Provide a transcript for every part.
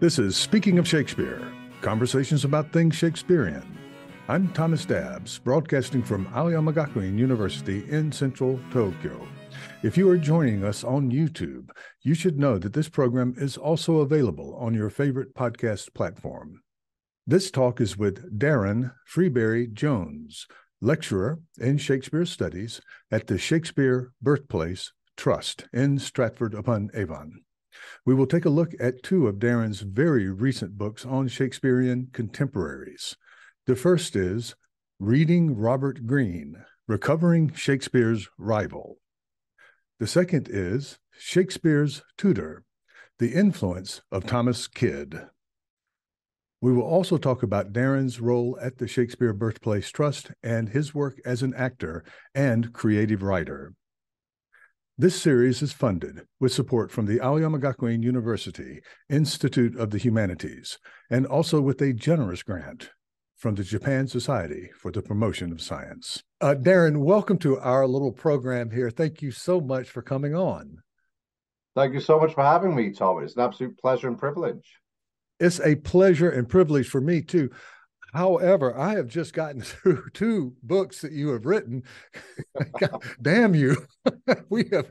This is Speaking of Shakespeare, conversations about things Shakespearean. I'm Thomas Dabbs, broadcasting from Aoyama Gakuin University in central Tokyo. If you are joining us on YouTube, you should know that this program is also available on your favorite podcast platform. This talk is with Darren Freebury Jones, lecturer in Shakespeare Studies at the Shakespeare Birthplace Trust in Stratford upon Avon. We will take a look at two of Darren's very recent books on Shakespearean contemporaries. The first is Reading Robert Greene Recovering Shakespeare's Rival. The second is Shakespeare's Tutor The Influence of Thomas Kyd. We will also talk about Darren's role at the Shakespeare Birthplace Trust and his work as an actor and creative writer. This series is funded with support from the Aoyama Gakuin University Institute of the Humanities and also with a generous grant from the Japan Society for the Promotion of Science. Uh, Darren, welcome to our little program here. Thank you so much for coming on. Thank you so much for having me, Tom. It's an absolute pleasure and privilege. It's a pleasure and privilege for me too. However, I have just gotten through two books that you have written. God, damn you. we have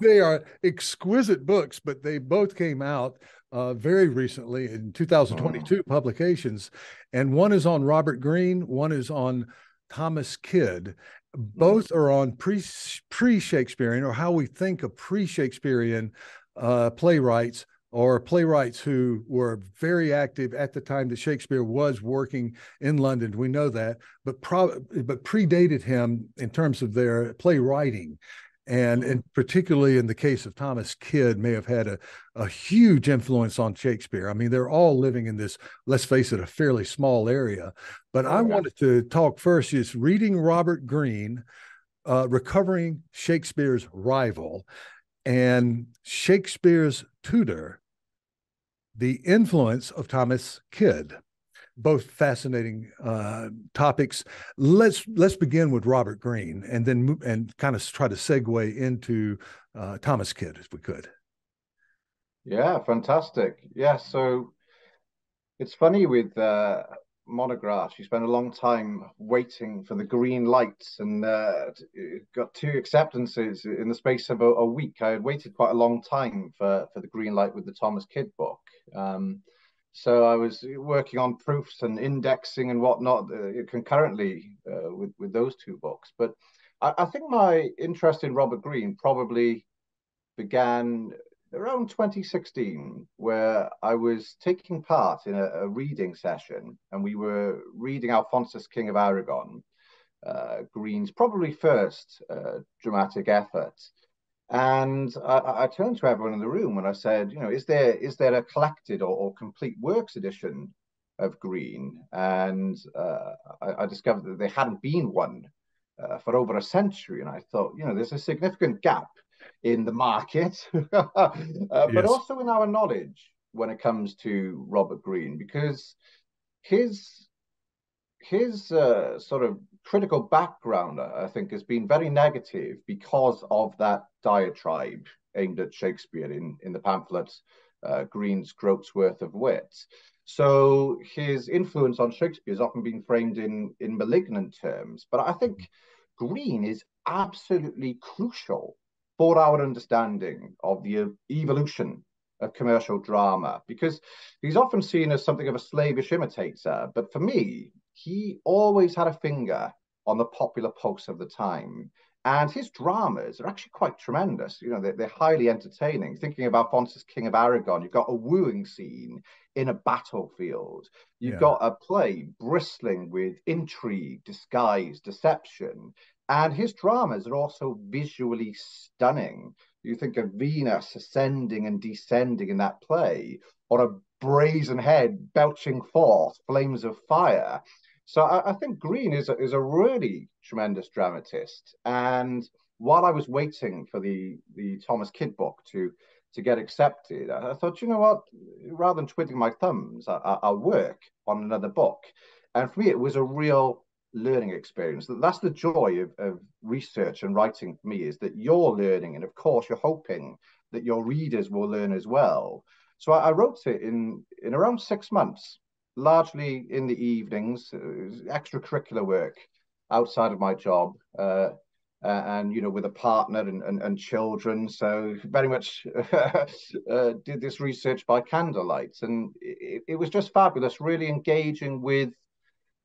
they are exquisite books, but they both came out uh, very recently in 2022 oh. publications. And one is on Robert Greene, one is on Thomas Kyd. Both are on pre pre Shakespearean or how we think of pre Shakespearean uh, playwrights or playwrights who were very active at the time that Shakespeare was working in London. We know that, but pro- but predated him in terms of their playwriting. And, and particularly in the case of Thomas Kyd, may have had a, a huge influence on Shakespeare. I mean, they're all living in this, let's face it, a fairly small area. But I wanted to talk first is reading Robert Greene, uh, recovering Shakespeare's rival, and Shakespeare's tutor, the influence of Thomas Kyd. Both fascinating uh, topics. Let's let's begin with Robert Greene, and then and kind of try to segue into uh, Thomas Kyd, if we could. Yeah, fantastic. Yeah, so it's funny with uh, monographs. You spend a long time waiting for the green lights, and uh, got two acceptances in the space of a, a, week. I had waited quite a long time for for the green light with the Thomas Kyd book. Um, so I was working on proofs and indexing and whatnot uh, concurrently uh, with with those two books. But I, I think my interest in Robert Greene probably began around 2016 where I was taking part in a, a, reading session and we were reading Alphonsus, King of Aragon, uh, Greene's probably first uh, dramatic effort. And I, I, turned to everyone in the room and I said, you know, is there is there a collected or, or complete works edition of Greene? And uh, I, I, discovered that there hadn't been one uh, for over a century. And I thought, you know, there's a significant gap in the market, uh, yes. but also in our knowledge when it comes to Robert Greene, because his his uh, sort of critical background, I think, has been very negative because of that diatribe aimed at Shakespeare in, in the pamphlet uh, Greene's Groat's Worth of Wit. So his influence on Shakespeare has often been framed in, in malignant terms. But I think Greene is absolutely crucial for our understanding of the evolution of commercial drama because he's often seen as something of a slavish imitator. But for me, he always had a finger on the popular pulse of the time. And his dramas are actually quite tremendous. You know, they're, they're highly entertaining. Thinking about Alphonsus, King of Aragon, you've got a wooing scene in a battlefield. You've yeah. got a play bristling with intrigue, disguise, deception. And his dramas are also visually stunning. You think of Venus ascending and descending in that play, or a brazen head belching forth flames of fire. So I, I think Greene is a, is a really tremendous dramatist. And while I was waiting for the the Thomas Kyd book to to get accepted, I thought, you know what? Rather than twiddling my thumbs, I, will work on another book. And for me, it was a real learning experience. That's the joy of, of research and writing for me is that you're learning, and of course, you're hoping that your readers will learn as well. So I, I wrote it in in around six months, largely in the evenings, extracurricular work outside of my job. Uh, uh, and you know with a partner and, and, and children so very much uh, did this research by candlelight and it, it, was just fabulous really engaging with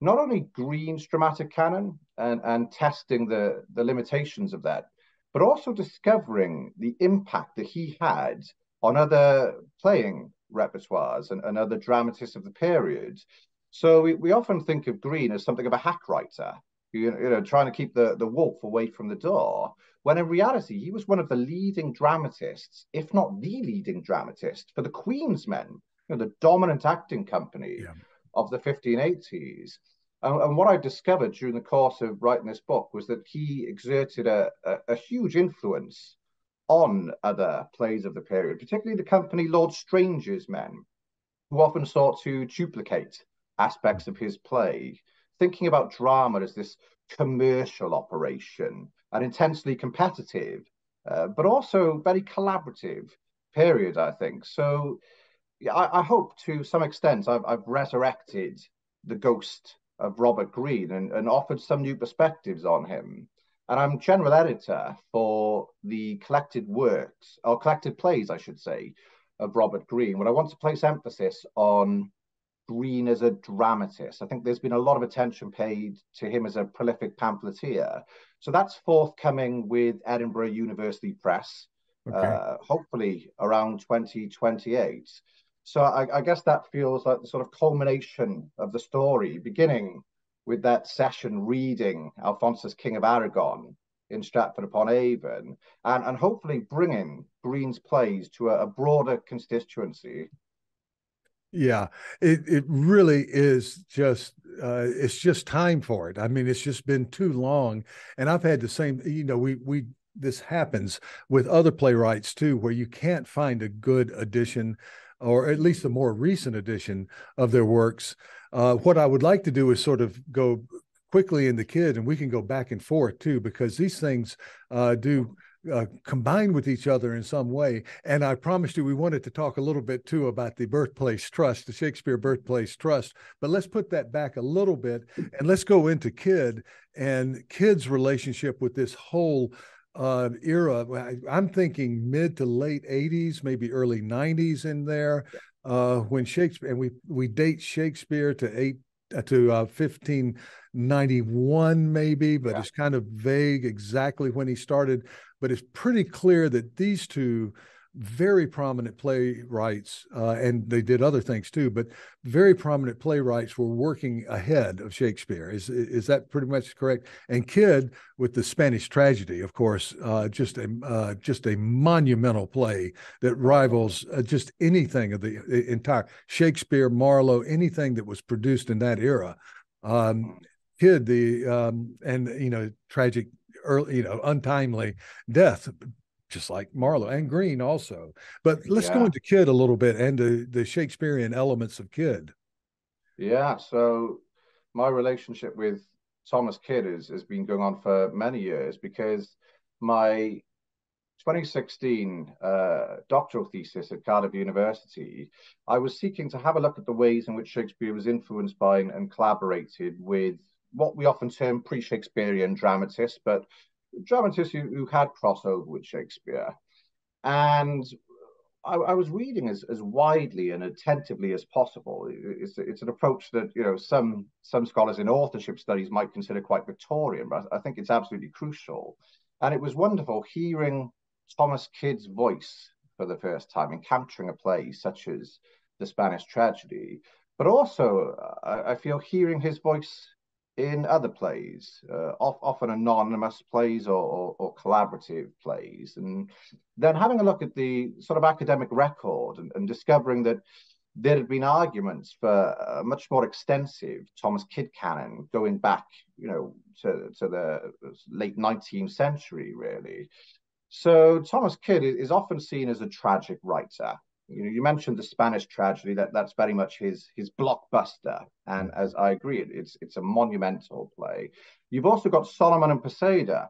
not only Greene's dramatic canon and, and testing the, the limitations of that but also discovering the impact that he had on other playing repertoires and, and other dramatists of the period so we, we often think of Greene as something of a hack writer you know, trying to keep the, the wolf away from the door, when in reality, he was one of the leading dramatists, if not the leading dramatist, for the Queen's Men, you know, the dominant acting company yeah. Of the 1580s. And, and, what I discovered during the course of writing this book was that he exerted a, a, a huge influence on other plays of the period, particularly the company Lord Strange's Men, who often sought to duplicate aspects of his play thinking about drama as this commercial operation and intensely competitive, uh, but also very collaborative period, I think. So I, I hope to some extent I've, I've, resurrected the ghost of Robert Greene and, and offered some new perspectives on him. And I'm general editor for the collected works, or collected plays, I should say, of Robert Greene, where I want to place emphasis on Greene as a dramatist. I think there's been a lot of attention paid to him as a prolific pamphleteer. So that's forthcoming with Edinburgh University Press, okay. uh, hopefully around 2028. So I, I, guess that feels like the sort of culmination of the story, beginning with that session reading Alphonsus, King of Aragon in Stratford upon Avon, and, and hopefully bringing Greene's plays to a, a broader constituency yeah, it it really is just uh, it's just time for it. I mean, it's just been too long, and I've had the same. You know, we we this happens with other playwrights too, where you can't find a good edition, or at least a more recent edition of their works. Uh, what I would like to do is sort of go quickly in the Kyd, and we can go back and forth too, because these things uh, do uh, combined with each other in some way. And I promised you we wanted to talk a little bit too about the Birthplace Trust, the Shakespeare Birthplace Trust. But let's put that back a little bit and let's go into Kyd and Kyd's relationship with this whole uh, era. I'm thinking mid to late 80s, maybe early 90s in there. Uh, when Shakespeare and we we date Shakespeare to eight uh, to uh, 1591 maybe but yeah. it's kind of vague exactly when he started but it's pretty clear that these two very prominent playwrights, uh, and they did other things too, but very prominent playwrights were working ahead of Shakespeare. Is is that pretty much correct? And Kyd with the Spanish tragedy, of course, uh, just a uh, just a monumental play that rivals uh, just anything of the, the, entire Shakespeare, Marlowe, anything that was produced in that era. Um, Kyd the um, and you know tragic early, you know, untimely death, just like Marlowe and Greene also. But let's yeah. go into Kyd a little bit and the, the Shakespearean elements of Kyd. Yeah. So my relationship with Thomas Kyd is, has been going on for many years because my 2016 uh, doctoral thesis at Cardiff University, I was seeking to have a look at the ways in which Shakespeare was influenced by and, and collaborated with what we often term pre-Shakespearean dramatists, but dramatists who, who had crossover with Shakespeare. And I, I, was reading as, as widely and attentively as possible. It's, it's an approach that you know some some scholars in authorship studies might consider quite Victorian, but I think it's absolutely crucial. And it was wonderful hearing Thomas Kyd's voice for the first time, encountering a play such as The Spanish Tragedy. But also, uh, I, I feel hearing his voice in other plays, uh, often anonymous plays or, or, or, collaborative plays, and then having a look at the sort of academic record and, and discovering that there had been arguments for a much more extensive Thomas Kyd canon going back, you know, to, to the late 19th century, really. So Thomas Kyd is often seen as a tragic writer, you know, you mentioned the Spanish tragedy. That that's very much his his blockbuster, and as I agree, it's it's a monumental play. You've also got Solomon and Perseida,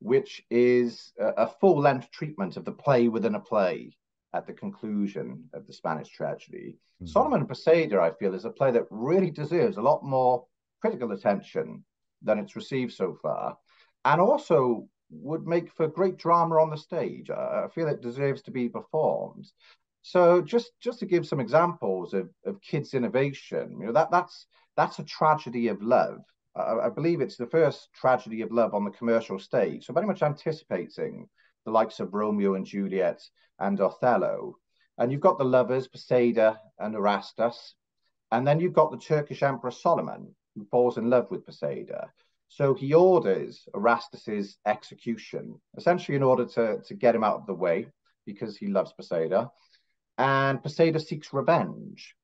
which is a, a full length treatment of the play within a play at the conclusion of the Spanish tragedy. Mm-hmm. Solomon and Perseida, I feel, is a play that really deserves a lot more critical attention than it's received so far, and also would make for great drama on the stage. I feel it deserves to be performed. So just just to give some examples of, of Kyd's innovation, you know that that's that's a tragedy of love. I, I believe it's the first tragedy of love on the commercial stage. So very much anticipating the likes of Romeo and Juliet and Othello. And you've got the lovers, Perseida and Erastus. And then you've got the Turkish Emperor Solomon, who falls in love with Perseida. So he orders Erastus's execution, essentially in order to, to get him out of the way because he loves Perseida. And Perseida seeks revenge.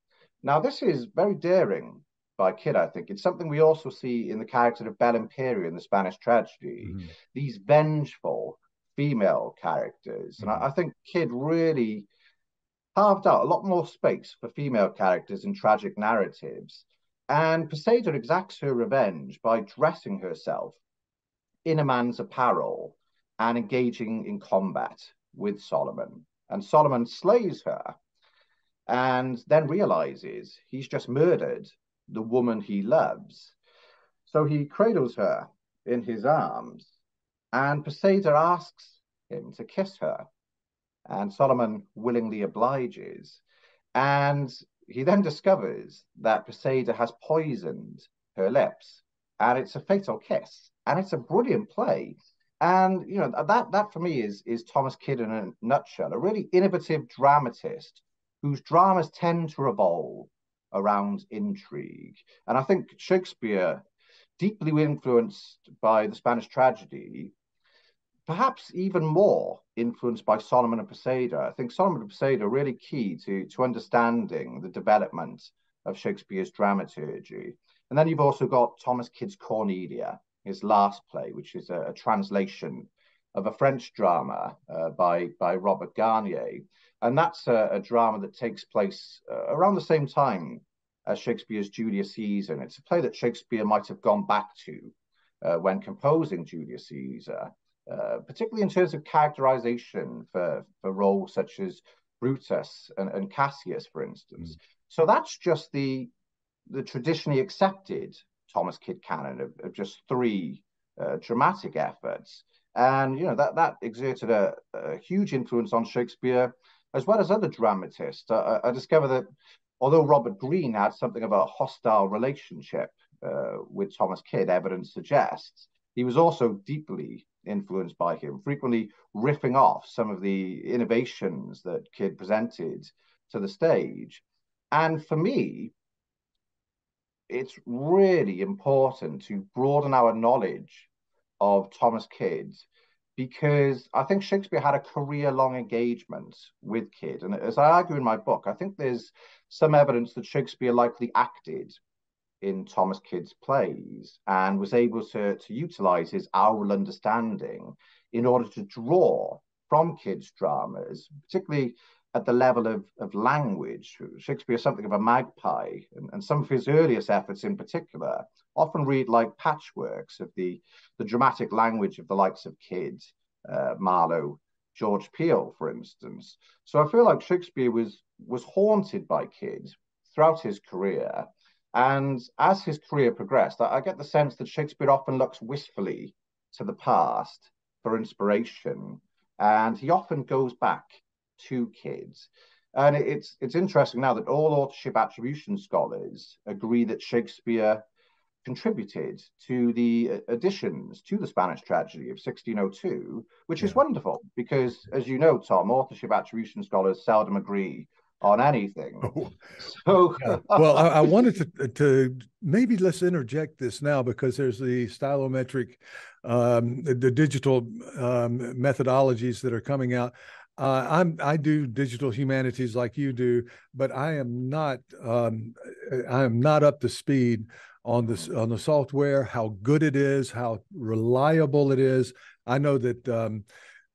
Now, this is very daring by Kyd, I think. It's something we also see in the character of Bel Imperia in the Spanish tragedy. Mm-hmm. These vengeful, female characters. And I, mm-hmm. I think Kyd really carved out a lot more space for female characters in tragic narratives. And Perseida exacts her revenge by dressing herself in a man's apparel and engaging in combat with Solomon. And Solomon slays her and then realizes he's just murdered the woman he loves. So he cradles her in his arms and Perseida asks him to kiss her. And Solomon willingly obliges. And he then discovers that Perseida has poisoned her lips. And it's a fatal kiss. And it's a brilliant play. And you know that that for me is is Thomas Kyd in a nutshell, a really innovative dramatist whose dramas tend to revolve around intrigue. And I think Shakespeare, deeply influenced by the Spanish tragedy, perhaps even more influenced by Solomon and Perseida. I think Solomon and Perseida are really key to, to understanding the development of Shakespeare's dramaturgy. And then you've also got Thomas Kyd's Cornelia, his last play, which is a, a translation of a French drama uh, by, by Robert Garnier. And that's a, a drama that takes place uh, around the same time as Shakespeare's Julius Caesar. And it's a play that Shakespeare might have gone back to uh, when composing Julius Caesar. Uh, particularly in terms of characterization for, for roles such as Brutus and, and Cassius, for instance. Mm. So that's just the the traditionally accepted Thomas Kyd canon of, of just three uh, dramatic efforts. And you know that that exerted a, a, huge influence on Shakespeare as well as other dramatists. I, I discovered that although Robert Greene had something of a hostile relationship uh, with Thomas Kyd, evidence suggests, he was also deeply influenced by him, frequently riffing off some of the innovations that Kyd presented to the stage. And for me, it's really important to broaden our knowledge of Thomas Kyd because I think Shakespeare had a career long engagement with Kyd. And as I argue in my book, I think there's some evidence that Shakespeare likely acted in Thomas Kyd's plays and was able to, to utilize his aural understanding in order to draw from Kyd's dramas, particularly at the level of, of language. Shakespeare is something of a magpie, and, and some of his earliest efforts in particular often read like patchworks of the, the dramatic language of the likes of Kyd, uh, Marlowe, George Peele, for instance. So I feel like Shakespeare was was haunted by Kyd throughout his career and as his career progressed, I, I get the sense that Shakespeare often looks wistfully to the past for inspiration, and he often goes back to Kyd's. And it's it's interesting now that all authorship attribution scholars agree that Shakespeare contributed to the uh, additions to the Spanish tragedy of 1602, which yeah. is wonderful because, as you know, Tom, authorship attribution scholars seldom agree on anything. Oh. So, yeah. well, I, I, wanted to to maybe let's interject this now because there's the stylometric, um, the, the, digital um, methodologies that are coming out. Uh, I'm I do digital humanities like you do, but I am not um, I am not up to speed on this on the software, how good it is, how reliable it is. I know that um,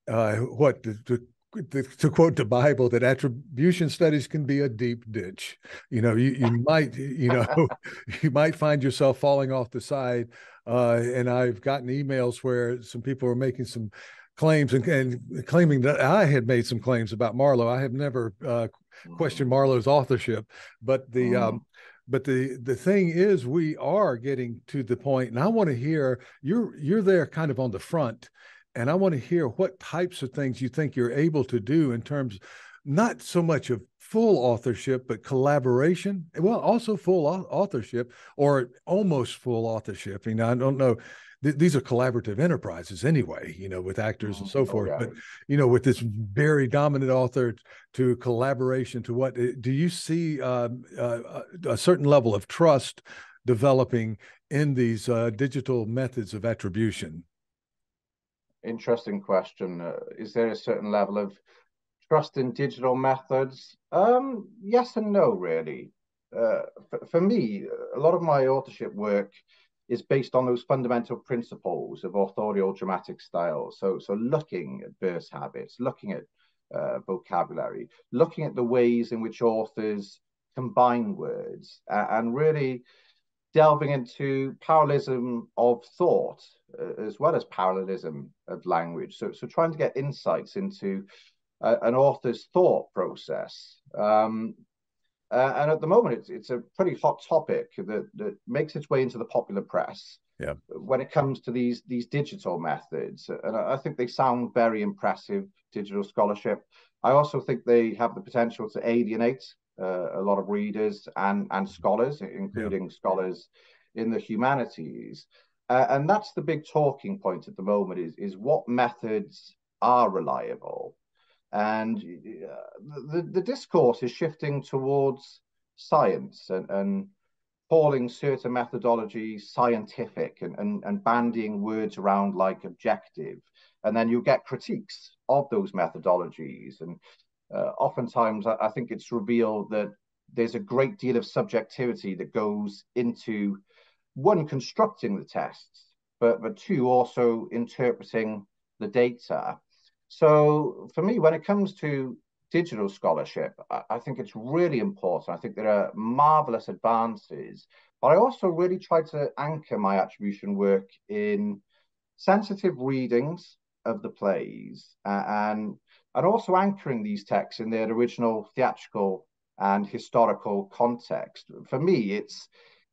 uh, what the, the to quote the Bible, that attribution studies can be a deep ditch. You know, you, you might, you know, you might find yourself falling off the side. Uh, and I've gotten emails where some people are making some claims and, and, claiming that I had made some claims about Marlowe. I have never uh, questioned. Marlowe's authorship, but the um, but the the thing is, we are getting to the point, and I want to hear you're you're there kind of on the front, and I want to hear what types of things you think you're able to do in terms, not so much of full authorship, but collaboration. Well, also full authorship or almost full authorship. You know, I don't know th- these are collaborative enterprises anyway, you know, with actors and so oh, forth. But you know, with this very dominant author to collaboration to what eh, do you see uh, uh, a certain level of trust developing in these uh, digital methods of attribution? Interesting question. Uh, is there a certain level of trust in digital methods? Um, yes and no, really. Uh, for, for, me, a lot of my authorship work is based on those fundamental principles of authorial dramatic style. So, so looking at verse habits, looking at uh, vocabulary, looking at the ways in which authors combine words, and really delving into parallelism of thought uh, as well as parallelism of language. So, so trying to get insights into uh, an author's thought process. Um, uh, and at the moment, it's it's a pretty hot topic that that makes its way into the popular press. Yeah. When it comes to these these digital methods, and I think they sound very impressive. Digital scholarship. I also think they have the potential to alienate a lot of readers and and scholars, including yeah. scholars in the humanities. Uh, and that's the big talking point at the moment: is is what methods are reliable and uh, the, the discourse is shifting towards science and, and calling certain methodologies scientific and, and, and bandying words around like objective. And then you get critiques of those methodologies. And uh, oftentimes, I, I think it's revealed that there's a great deal of subjectivity that goes into one, constructing the tests, but, but two, also interpreting the data. So for me, when it comes to digital scholarship, I, I think it's really important. I think there are marvelous advances, but I also really try to anchor my attribution work in sensitive readings of the plays and and also anchoring these texts in their original theatrical and historical context. For me, it's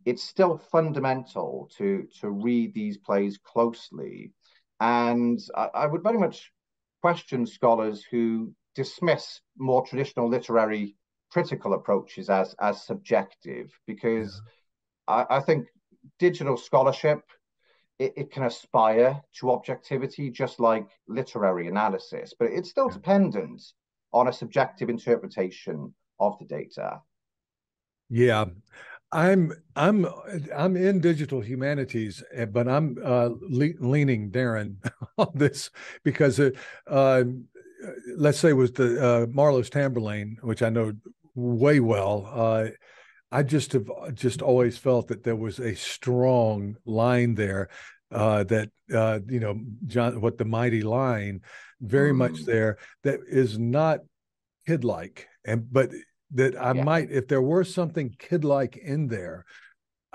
it's still fundamental to to read these plays closely, and I, I would very much question scholars who dismiss more traditional literary critical approaches as as subjective because yeah. I, I, think digital scholarship it, it, can aspire to objectivity just like literary analysis but it's still dependent on a subjective interpretation of the data yeah I'm I'm I'm in digital humanities, eh, but I'm uh, le- leaning Darren on this because it, uh, let's say was the uh, Marlowe's Tamburlaine, which I know way well. Uh, I just have just always felt that there was a strong line there uh, that uh, you know John, what the mighty line, very mm. much there that is not Kyd like, and but that I yeah. might, if there were something Kyd like in there,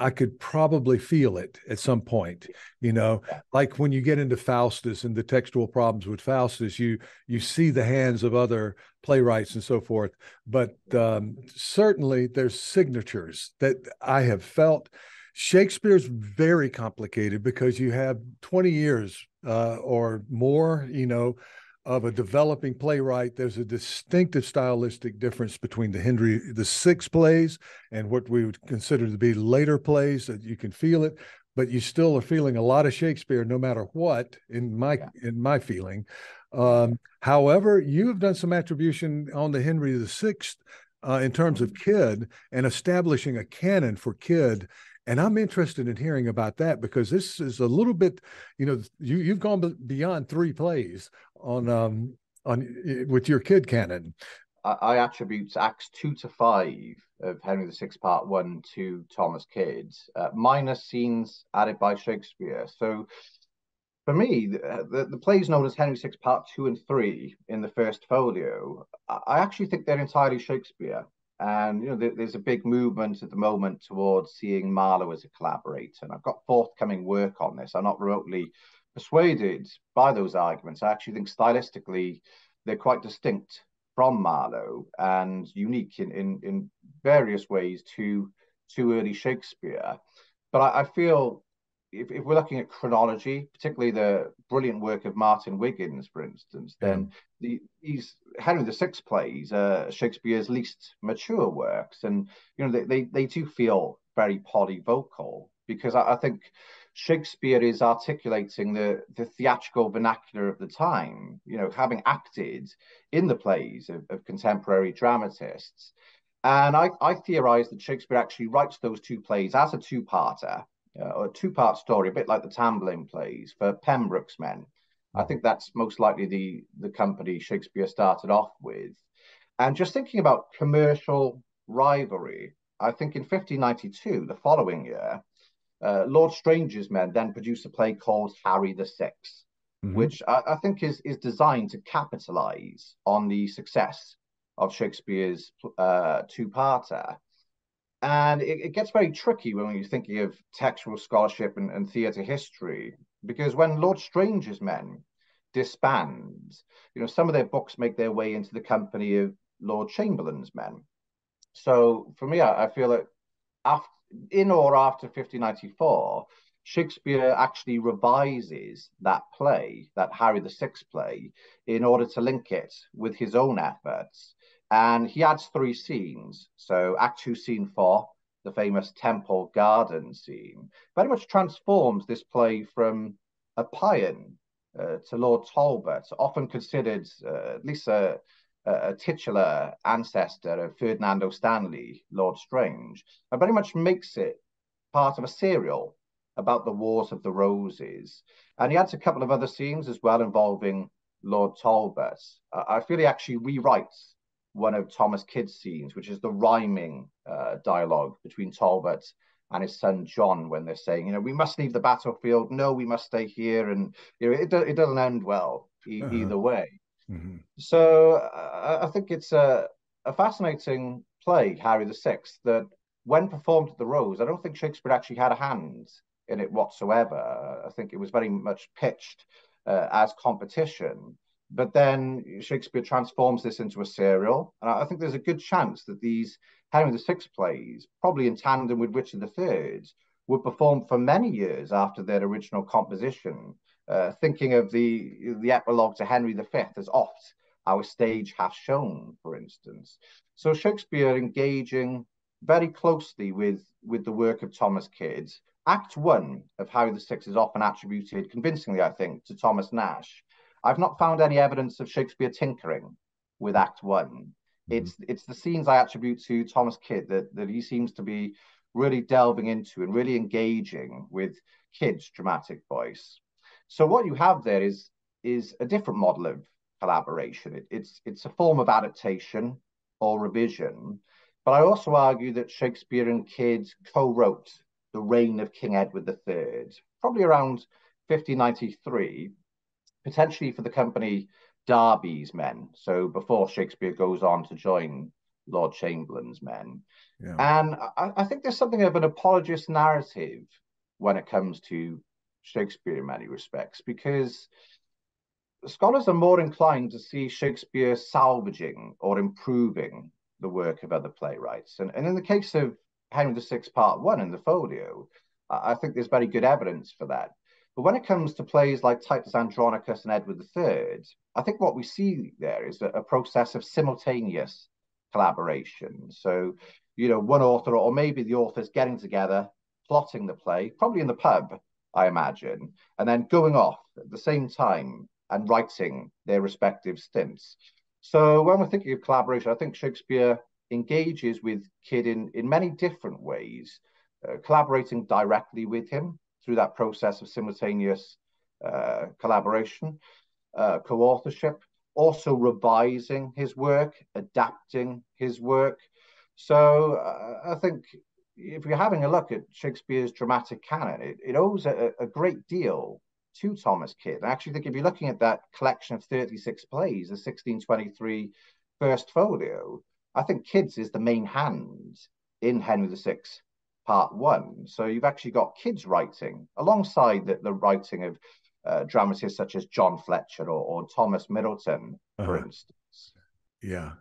I could probably feel it at some point, you know, like when you get into Faustus and the textual problems with Faustus, you you see the hands of other playwrights and so forth. But um, certainly there's signatures that I have felt. Shakespeare's very complicated because you have 20 years uh, or more, you know, of a developing playwright, there's a distinctive stylistic difference between the Henry the six plays and what we would consider to be later plays that you can feel it, but you still are feeling a lot of Shakespeare no matter what, in my yeah. in my feeling. Um, however, you have done some attribution on the Henry the Sixth uh, in terms of mm-hmm. Kyd and establishing a canon for Kyd and I'm interested in hearing about that because this is a little bit, you know, you you've gone beyond three plays on um on with your Kyd canon. I, I attribute Acts two to five of Henry VI Part One to Thomas Kyd, uh, minus scenes added by Shakespeare. So for me, the, the, the, plays known as Henry VI Part Two and Three in the first folio, I actually think they're entirely Shakespeare. And you know, there, there's a big movement at the moment towards seeing Marlowe as a collaborator. And I've got forthcoming work on this. I'm not remotely persuaded by those arguments. I actually think stylistically they're quite distinct from Marlowe and unique in, in, in various ways to, to early Shakespeare. But I, I feel if, if, we're looking at chronology, particularly the brilliant work of Martin Wiggins, for instance, then the, these Henry VI plays are Shakespeare's least mature works, and you know they they, they do feel very polyvocal because I, I think Shakespeare is articulating the the theatrical vernacular of the time. You know, having acted in the plays of, of contemporary dramatists. And I, I theorize that Shakespeare actually writes those two plays as a two-parter, uh, or a two-part story, a bit like the Tamburlaine plays for Pembroke's Men. I think that's most likely the the company Shakespeare started off with. And just thinking about commercial rivalry, I think in 1592, the following year, uh, Lord Strange's Men then produced a play called Harry the 6th mm-hmm. which I, I, think is is designed to capitalize on the success of Shakespeare's uh, two-parter. And it, it, gets very tricky when you're thinking of textual scholarship and, and theatre history, because when Lord Strange's men disband, you know, some of their books make their way into the company of Lord Chamberlain's men. So for me, I, I feel that after, in or after 1594, Shakespeare actually revises that play, that Harry the Sixth play, in order to link it with his own efforts and he adds three scenes. So, Act Two, Scene Four, the famous Temple Garden scene, very much transforms this play from a paean uh, to Lord Talbot, often considered uh, at least a, a, titular ancestor of Ferdinando Stanley, Lord Strange, and very much makes it part of a serial about the Wars of the Roses. And he adds a couple of other scenes as well involving Lord Talbot. Uh, I feel he actually rewrites one of Thomas Kyd's scenes, which is the rhyming uh, dialogue between Talbot and his son John when they're saying, you know, we must leave the battlefield. No, we must stay here, and you know, it do, it doesn't end well e- uh-huh. either way. Mm-hmm. So uh, I think it's a a fascinating play, Harry the Sixth, that when performed at the Rose, I don't think Shakespeare actually had a hand in it whatsoever. I think it was very much pitched uh, as competition. But then Shakespeare transforms this into a serial. And I think there's a good chance that these Henry VI plays, probably in tandem with Richard III, were performed for many years after their original composition, uh, thinking of the, the epilogue to Henry V as oft our stage has shown, for instance. So Shakespeare engaging very closely with, with the work of Thomas Kyd. Act one of Harry VI is often attributed, convincingly, I think, to Thomas Nashe. I've not found any evidence of Shakespeare tinkering with Act One. Mm-hmm. It's it's the scenes I attribute to Thomas Kyd that that he seems to be really delving into and really engaging with Kyd's dramatic voice. So what you have there is is a different model of collaboration. It, it's it's a form of adaptation or revision. But I also argue that Shakespeare and Kyd co-wrote the reign of King Edward III, probably around 1593, potentially for the company Derby's men. So before Shakespeare goes on to join Lord Chamberlain's men. Yeah. And I, I, think there's something of an apologist narrative when it comes to Shakespeare in many respects, because scholars are more inclined to see Shakespeare salvaging or improving the work of other playwrights. And, and in the case of Henry VI, Part One in the folio, I think there's very good evidence for that. But when it comes to plays like Titus Andronicus and Edward III, I think what we see there is a, a process of simultaneous collaboration. So, you know, one author or maybe the authors getting together, plotting the play, probably in the pub, I imagine, and then going off at the same time and writing their respective stints. So when we're thinking of collaboration, I think Shakespeare engages with Kyd in, in many different ways, uh, collaborating directly with him, through that process of simultaneous uh, collaboration, uh, co-authorship, also revising his work, adapting his work. So uh, I think if you're having a look at Shakespeare's dramatic canon, it, it owes a, a, great deal to Thomas Kyd. I actually think if you're looking at that collection of 36 plays, the 1623 first folio, I think Kyd's is the main hand in Henry VI part one. So you've actually got Kyd's writing alongside the, the writing of uh, dramatists such as John Fletcher or, or Thomas Middleton, uh-huh. for instance. Yeah.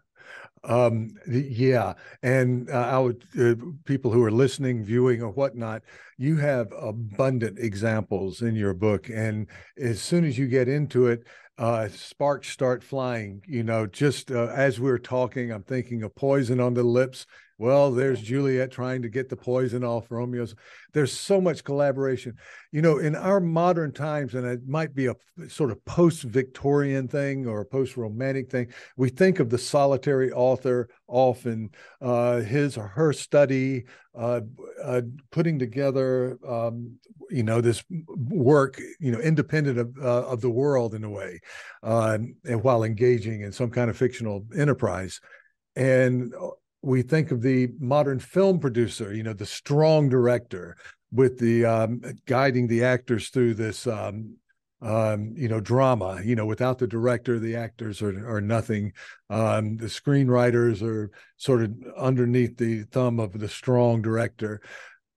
Um, yeah, and uh, I would uh, people who are listening, viewing, or whatnot. You have abundant examples in your book, and as soon as you get into it, uh, sparks start flying. You know, just uh, as we are talking, I'm thinking of poison on the lips. Well, there's Juliet trying to get the poison off Romeo's. There's so much collaboration. You know, in our modern times, and it might be a sort of post Victorian thing or a post romantic thing, we think of the solitary author often, uh, his or her study, uh, uh, putting together, um, you know, this work, you know, independent of, uh, of the world in a way, uh, and while engaging in some kind of fictional enterprise. And we think of the modern film producer, you know, the strong director with the um, guiding the actors through this, um, um, you know, drama. You know, without the director, the actors are are nothing. Um, the screenwriters are sort of underneath the thumb of the strong director.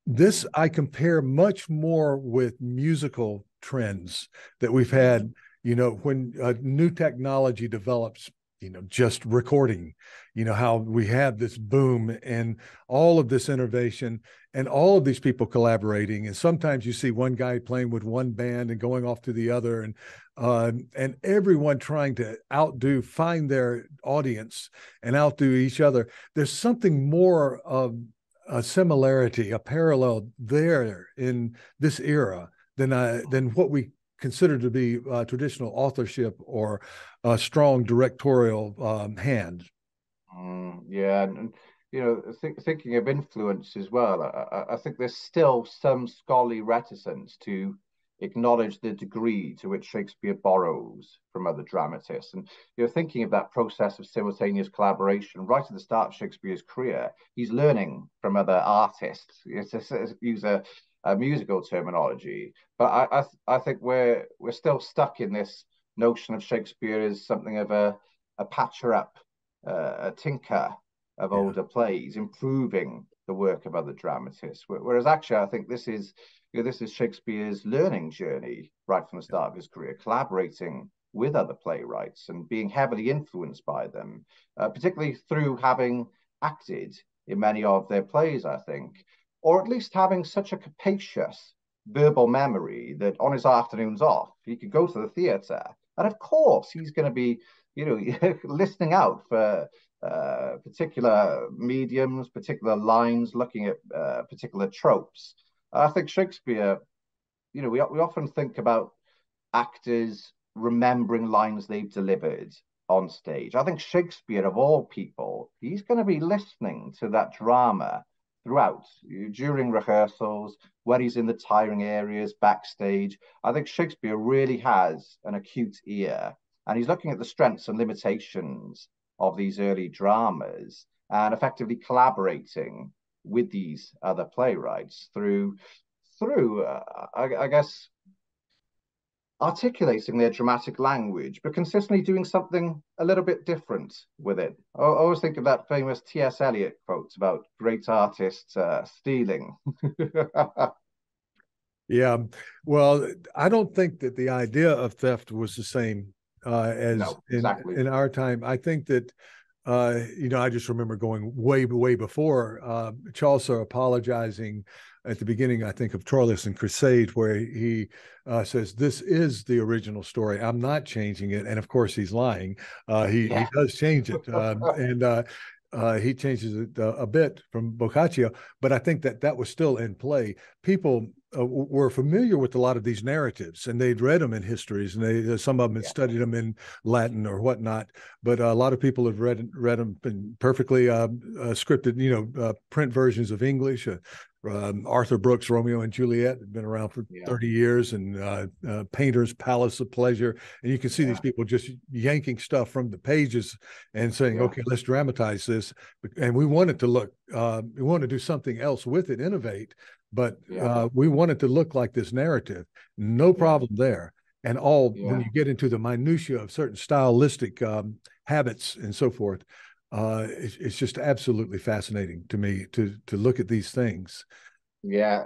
This I compare much more with musical trends that we've had. You know, when uh, new technology develops, you know just recording you know how we have this boom and all of this innovation and all of these people collaborating. And sometimes you see one guy playing with one band and going off to the other and uh, and everyone trying to outdo find their audience and outdo each other. There's something more of a similarity a parallel there in this era than I, than what we considered to be uh, traditional authorship or a strong directorial um, hand. Mm, yeah, and, you know, th- thinking of influence as well, I, I, think there's still some scholarly reticence to acknowledge the degree to which Shakespeare borrows from other dramatists. And you're thinking of that process of simultaneous collaboration right at the start of Shakespeare's career. He's learning from other artists. It's, it's, use a uh, musical terminology. But I, I, I think we're we're still stuck in this notion of Shakespeare as something of a a patcher up, uh, a tinker of yeah. older plays, improving the work of other dramatists. Whereas actually, I think this is you know, this is Shakespeare's learning journey right from the start of his career, collaborating with other playwrights and being heavily influenced by them, uh, particularly through having acted in many of their plays. I think or at least having such a capacious verbal memory that on his afternoons off, he could go to the theatre. And of course, he's going to be, you know, listening out for uh, particular mediums, particular lines, looking at uh, particular tropes. I think Shakespeare, you know, we, we often think about actors remembering lines they've delivered on stage. I think Shakespeare, of all people, he's going to be listening to that drama throughout during rehearsals, when he's in the tiring areas, backstage. I think Shakespeare really has an acute ear and he's looking at the strengths and limitations of these early dramas and effectively collaborating with these other playwrights through through uh, I, I guess articulating their dramatic language, but consistently doing something a little bit different with it. I, always think of that famous T.S. Eliot quote about great artists uh, stealing. yeah, well, I don't think that the idea of theft was the same uh, as no, exactly. in, in our time. I think that uh, you know, I just remember going way, way before uh, Chaucer apologizing at the beginning, I think, of Troilus and Criseyde, where he uh, says, This is the original story. I'm not changing it. And of course, he's lying. Uh, he, yeah. he does change it. Um, and uh, uh, he changes it uh, a bit from Boccaccio, but I think that that was still in play. People uh, were familiar with a lot of these narratives, and they'd read them in histories, and they some of them had yeah. studied them in Latin or whatnot. But a lot of people have read read them in perfectly uh, uh, scripted, you know, uh, print versions of English. Um, Arthur Brooke's Romeo and Juliet had been around for yeah. 30 years, and uh, uh, Painter's Palace of Pleasure. And you can see yeah. these people just yanking stuff from the pages and saying, yeah. okay, let's dramatize this. And we wanted to look, uh, we want to do something else with it, innovate, but uh, we wanted to look like this narrative. No problem there. And all, when you get into the minutiae of certain stylistic um, habits and so forth, uh, it's, it's just absolutely fascinating to me to to look at these things. Yeah,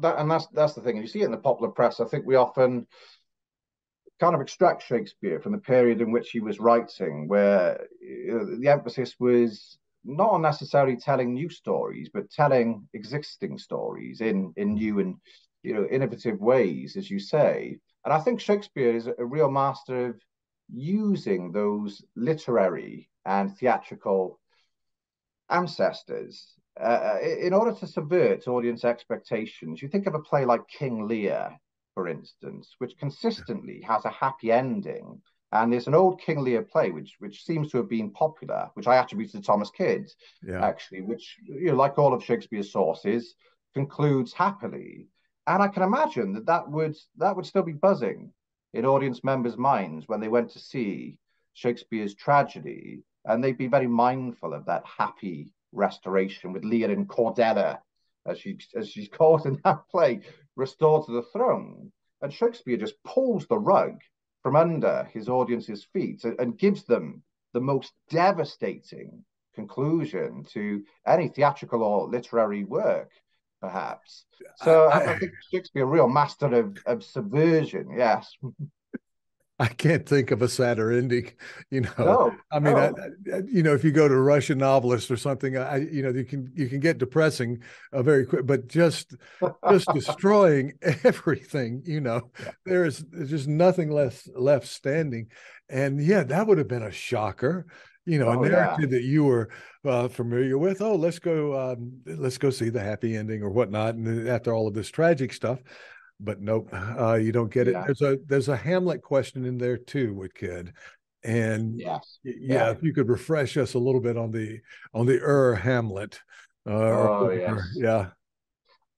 that, and that's that's the thing. And you see it in the popular press. I think we often kind of extract Shakespeare from the period in which he was writing, where the emphasis was not on necessarily telling new stories, but telling existing stories in in new and you know innovative ways, as you say. And I think Shakespeare is a real master of using those literary and theatrical ancestors uh, in order to subvert audience expectations. You think of a play like King Lear, for instance, which consistently has a happy ending. And there's an old King Lear play which which seems to have been popular, which I attribute to Thomas Kyd, yeah. actually, which you know, like all of Shakespeare's sources, concludes happily. And I can imagine that that would that would still be buzzing in audience members' minds when they went to see Shakespeare's tragedy, and they'd be very mindful of that happy restoration with Lear and Cordelia, as she as she's called in that play, restored to the throne. And Shakespeare just pulls the rug from under his audience's feet and, and gives them the most devastating conclusion to any theatrical or literary work, perhaps. So I, I, I think Shakespeare, a real master of, of subversion, yes. I can't think of a sadder ending. You know, no, I mean, no. I, I, you know, if you go to a Russian novelist or something, I, you know, you can you can get depressing uh, very quick. But just just destroying everything, you know, yeah. there is just nothing less left standing. And yeah, that would have been a shocker. You know, oh, a narrative yeah. that you were uh, familiar with. Oh, let's go, um, let's go see the happy ending or whatnot. And after all of this tragic stuff, but nope, uh, you don't get it. Yeah. There's a there's a Hamlet question in there too with Kyd, and yes. yeah, yeah, if you could refresh us a little bit on the on the Ur Hamlet. Uh, oh yes. yeah,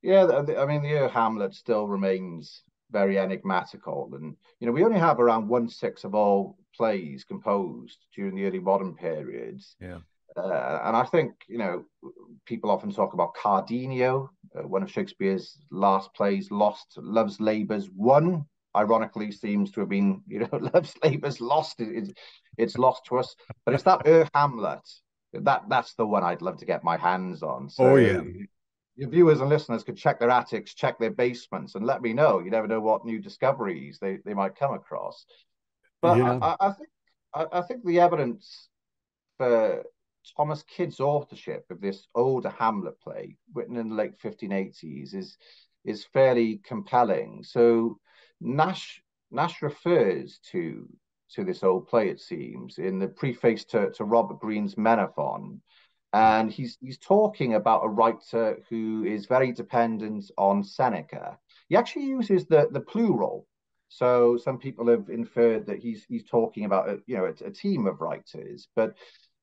yeah. I mean, the Ur Hamlet still remains very enigmatical, and you know we only have around one sixth of all plays composed during the early modern periods. Yeah. Uh, and I think, you know, people often talk about Cardenio, uh, one of Shakespeare's last plays, Lost, Love's Labours Won. Ironically, seems to have been, you know, Love's Labours lost. It, it's lost to us. But it's that Ur Hamlet. That that's the one I'd love to get my hands on. So, oh yeah. Your viewers and listeners could check their attics, check their basements, and let me know. You never know what new discoveries they, they might come across. But yeah. I, I, think I, I think the evidence for Thomas Kyd's authorship of this older Hamlet play, written in the late 1580s, is is fairly compelling. So Nash Nash refers to to this old play, it seems, in the preface to, to Robert Greene's Menaphon. And he's he's talking about a writer who is very dependent on Seneca. He actually uses the, the plural. So some people have inferred that he's he's talking about a, you know a, a team of writers, but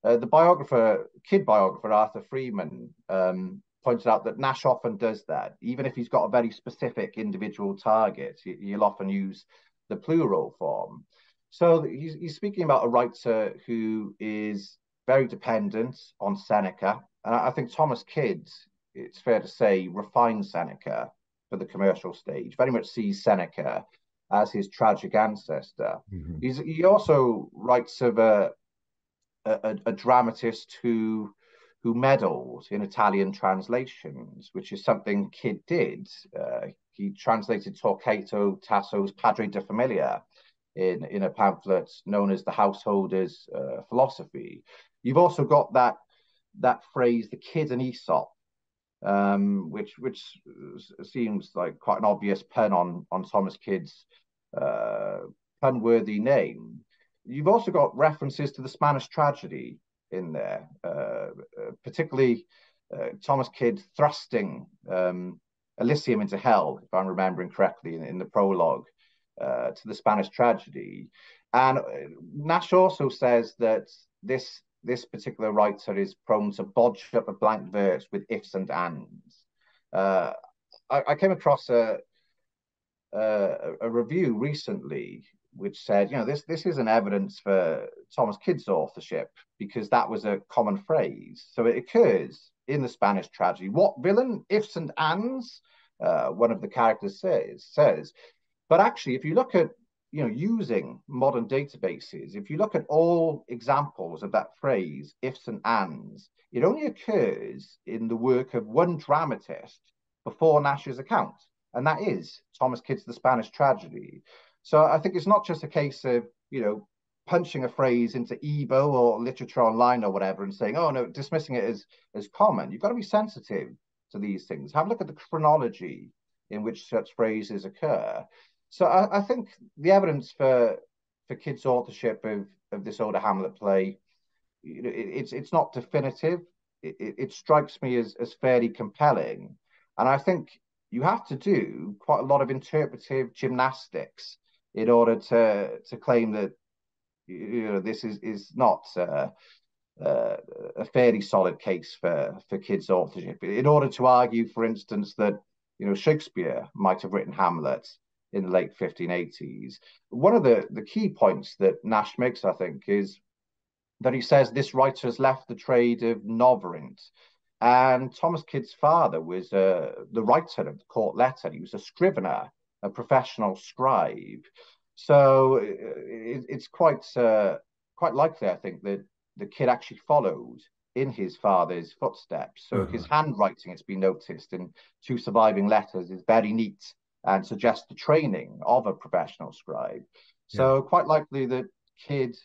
uh, the biographer, Kyd biographer Arthur Freeman, um, pointed out that Nash often does that. Even if he's got a very specific individual target, he, he'll often use the plural form. So he's, he's speaking about a writer who is very dependent on Seneca. And I, I think Thomas Kyd, it's fair to say, refined Seneca for the commercial stage, very much sees Seneca as his tragic ancestor. Mm-hmm. he also writes of a, a, a dramatist who who meddled in Italian translations, which is something Kyd did. Uh, he translated Torquato Tasso's Padre de Familia in, in a pamphlet known as the Householder's uh, Philosophy. You've also got that that phrase, the kid and Aesop, um, which which seems like quite an obvious pun on on Thomas Kyd's uh, pun-worthy name. You've also got references to the Spanish tragedy in there, uh, uh, particularly uh, Thomas Kyd thrusting um, Elysium into hell, if I'm remembering correctly, in, in the prologue uh, to the Spanish tragedy. And uh, Nash also says that this this particular writer is prone to bodge up a blank verse with ifs and ands. Uh, I, I, came across a, a, a review recently which said, you know, this this is an evidence for Thomas Kyd's authorship because that was a common phrase. So it occurs in the Spanish tragedy. What villain? Ifs and ands. Uh, one of the characters says says. But actually, if you look at you know using modern databases, if you look at all examples of that phrase, ifs and ands, it only occurs in the work of one dramatist before Nash's account, and that is Thomas Kyd's The Spanish Tragedy. So I think it's not just a case of, you know, punching a phrase into EEBO or literature online or whatever and saying, oh no, dismissing it as as common. You've got to be sensitive to these things. Have a look at the chronology in which such phrases occur. So I, I think the evidence for for Kyd's authorship of of this older Hamlet play, you it, it's it's not definitive. It, it, it strikes me as as fairly compelling, and I think you have to do quite a lot of interpretive gymnastics in order to to claim that you know this is is not uh, uh, a fairly solid case for for Kyd's authorship. In order to argue, for instance, that you know Shakespeare might have written Hamlet in the late 1580s. One of the, the key points that Nash makes, I think, is that he says this writer has left the trade of noverint. And Thomas Kyd's father was uh, the writer of the court letter. He was a scrivener, a professional scribe. So it, it's quite uh, quite likely, I think, that the Kyd actually followed in his father's footsteps. So uh-huh. his handwriting, it's been noticed in two surviving letters, is very neat and suggests the training of a professional scribe. So yeah. quite likely that Kyd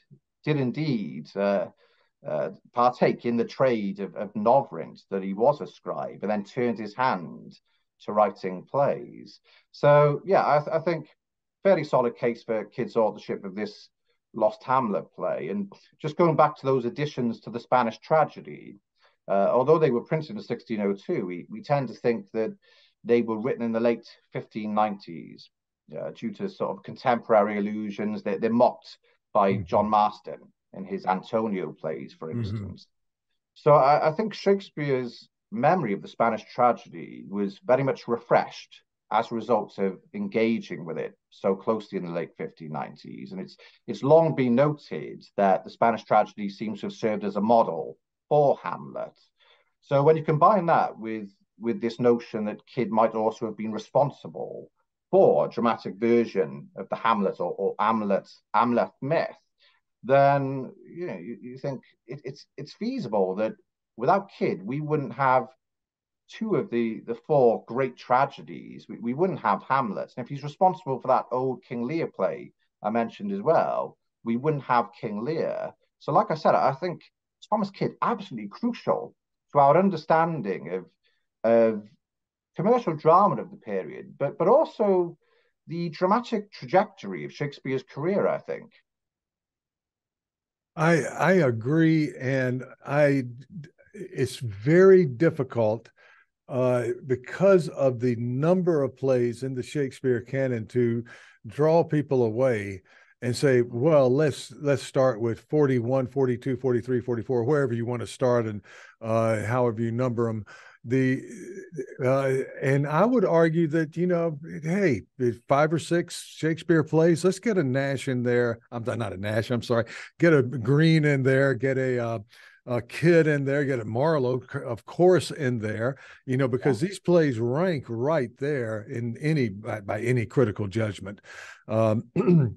did indeed uh, uh, partake in the trade of, of that he was a scribe, and then turned his hand to writing plays. So yeah, I, th- I think fairly solid case for Kyd's authorship of this Lost Hamlet play. And just going back to those additions to the Spanish tragedy, uh, although they were printed in 1602, we, we tend to think that they were written in the late 1590s uh, due to sort of contemporary illusions. They, they're mocked by mm-hmm. John Marston in his Antonio plays, for mm-hmm. instance. Mm-hmm. So I, I, think Shakespeare's memory of the Spanish tragedy was very much refreshed as a result of engaging with it so closely in the late 1590s. And it's it's long been noted that the Spanish tragedy seems to have served as a model for Hamlet. So when you combine that with with this notion that Kyd might also have been responsible for a dramatic version of the Hamlet or, or Hamlet Hamlet myth, then you know you, you think it, it's it's feasible that without Kyd we wouldn't have two of the the four great tragedies. We, we wouldn't have Hamlet, and if he's responsible for that old King Lear play I mentioned as well, we wouldn't have King Lear. So, like I said, I think Thomas Kyd absolutely crucial to our understanding of of commercial drama of the period, but but also the dramatic trajectory of Shakespeare's career. I think. I I agree, and I it's very difficult uh, because of the number of plays in the Shakespeare canon to draw people away and say well let's let's start with 41 42 43 44 wherever you want to start and uh, however you number them the uh, and I would argue that you know, hey, five or six Shakespeare plays. Let's get a Nash in there. I'm not a Nash. I'm sorry. Get a Greene in there. Get a uh, a Kyd in there. Get a Marlowe, of course, in there. You know, because yeah. these plays rank right there in any by, by any critical judgment. Um,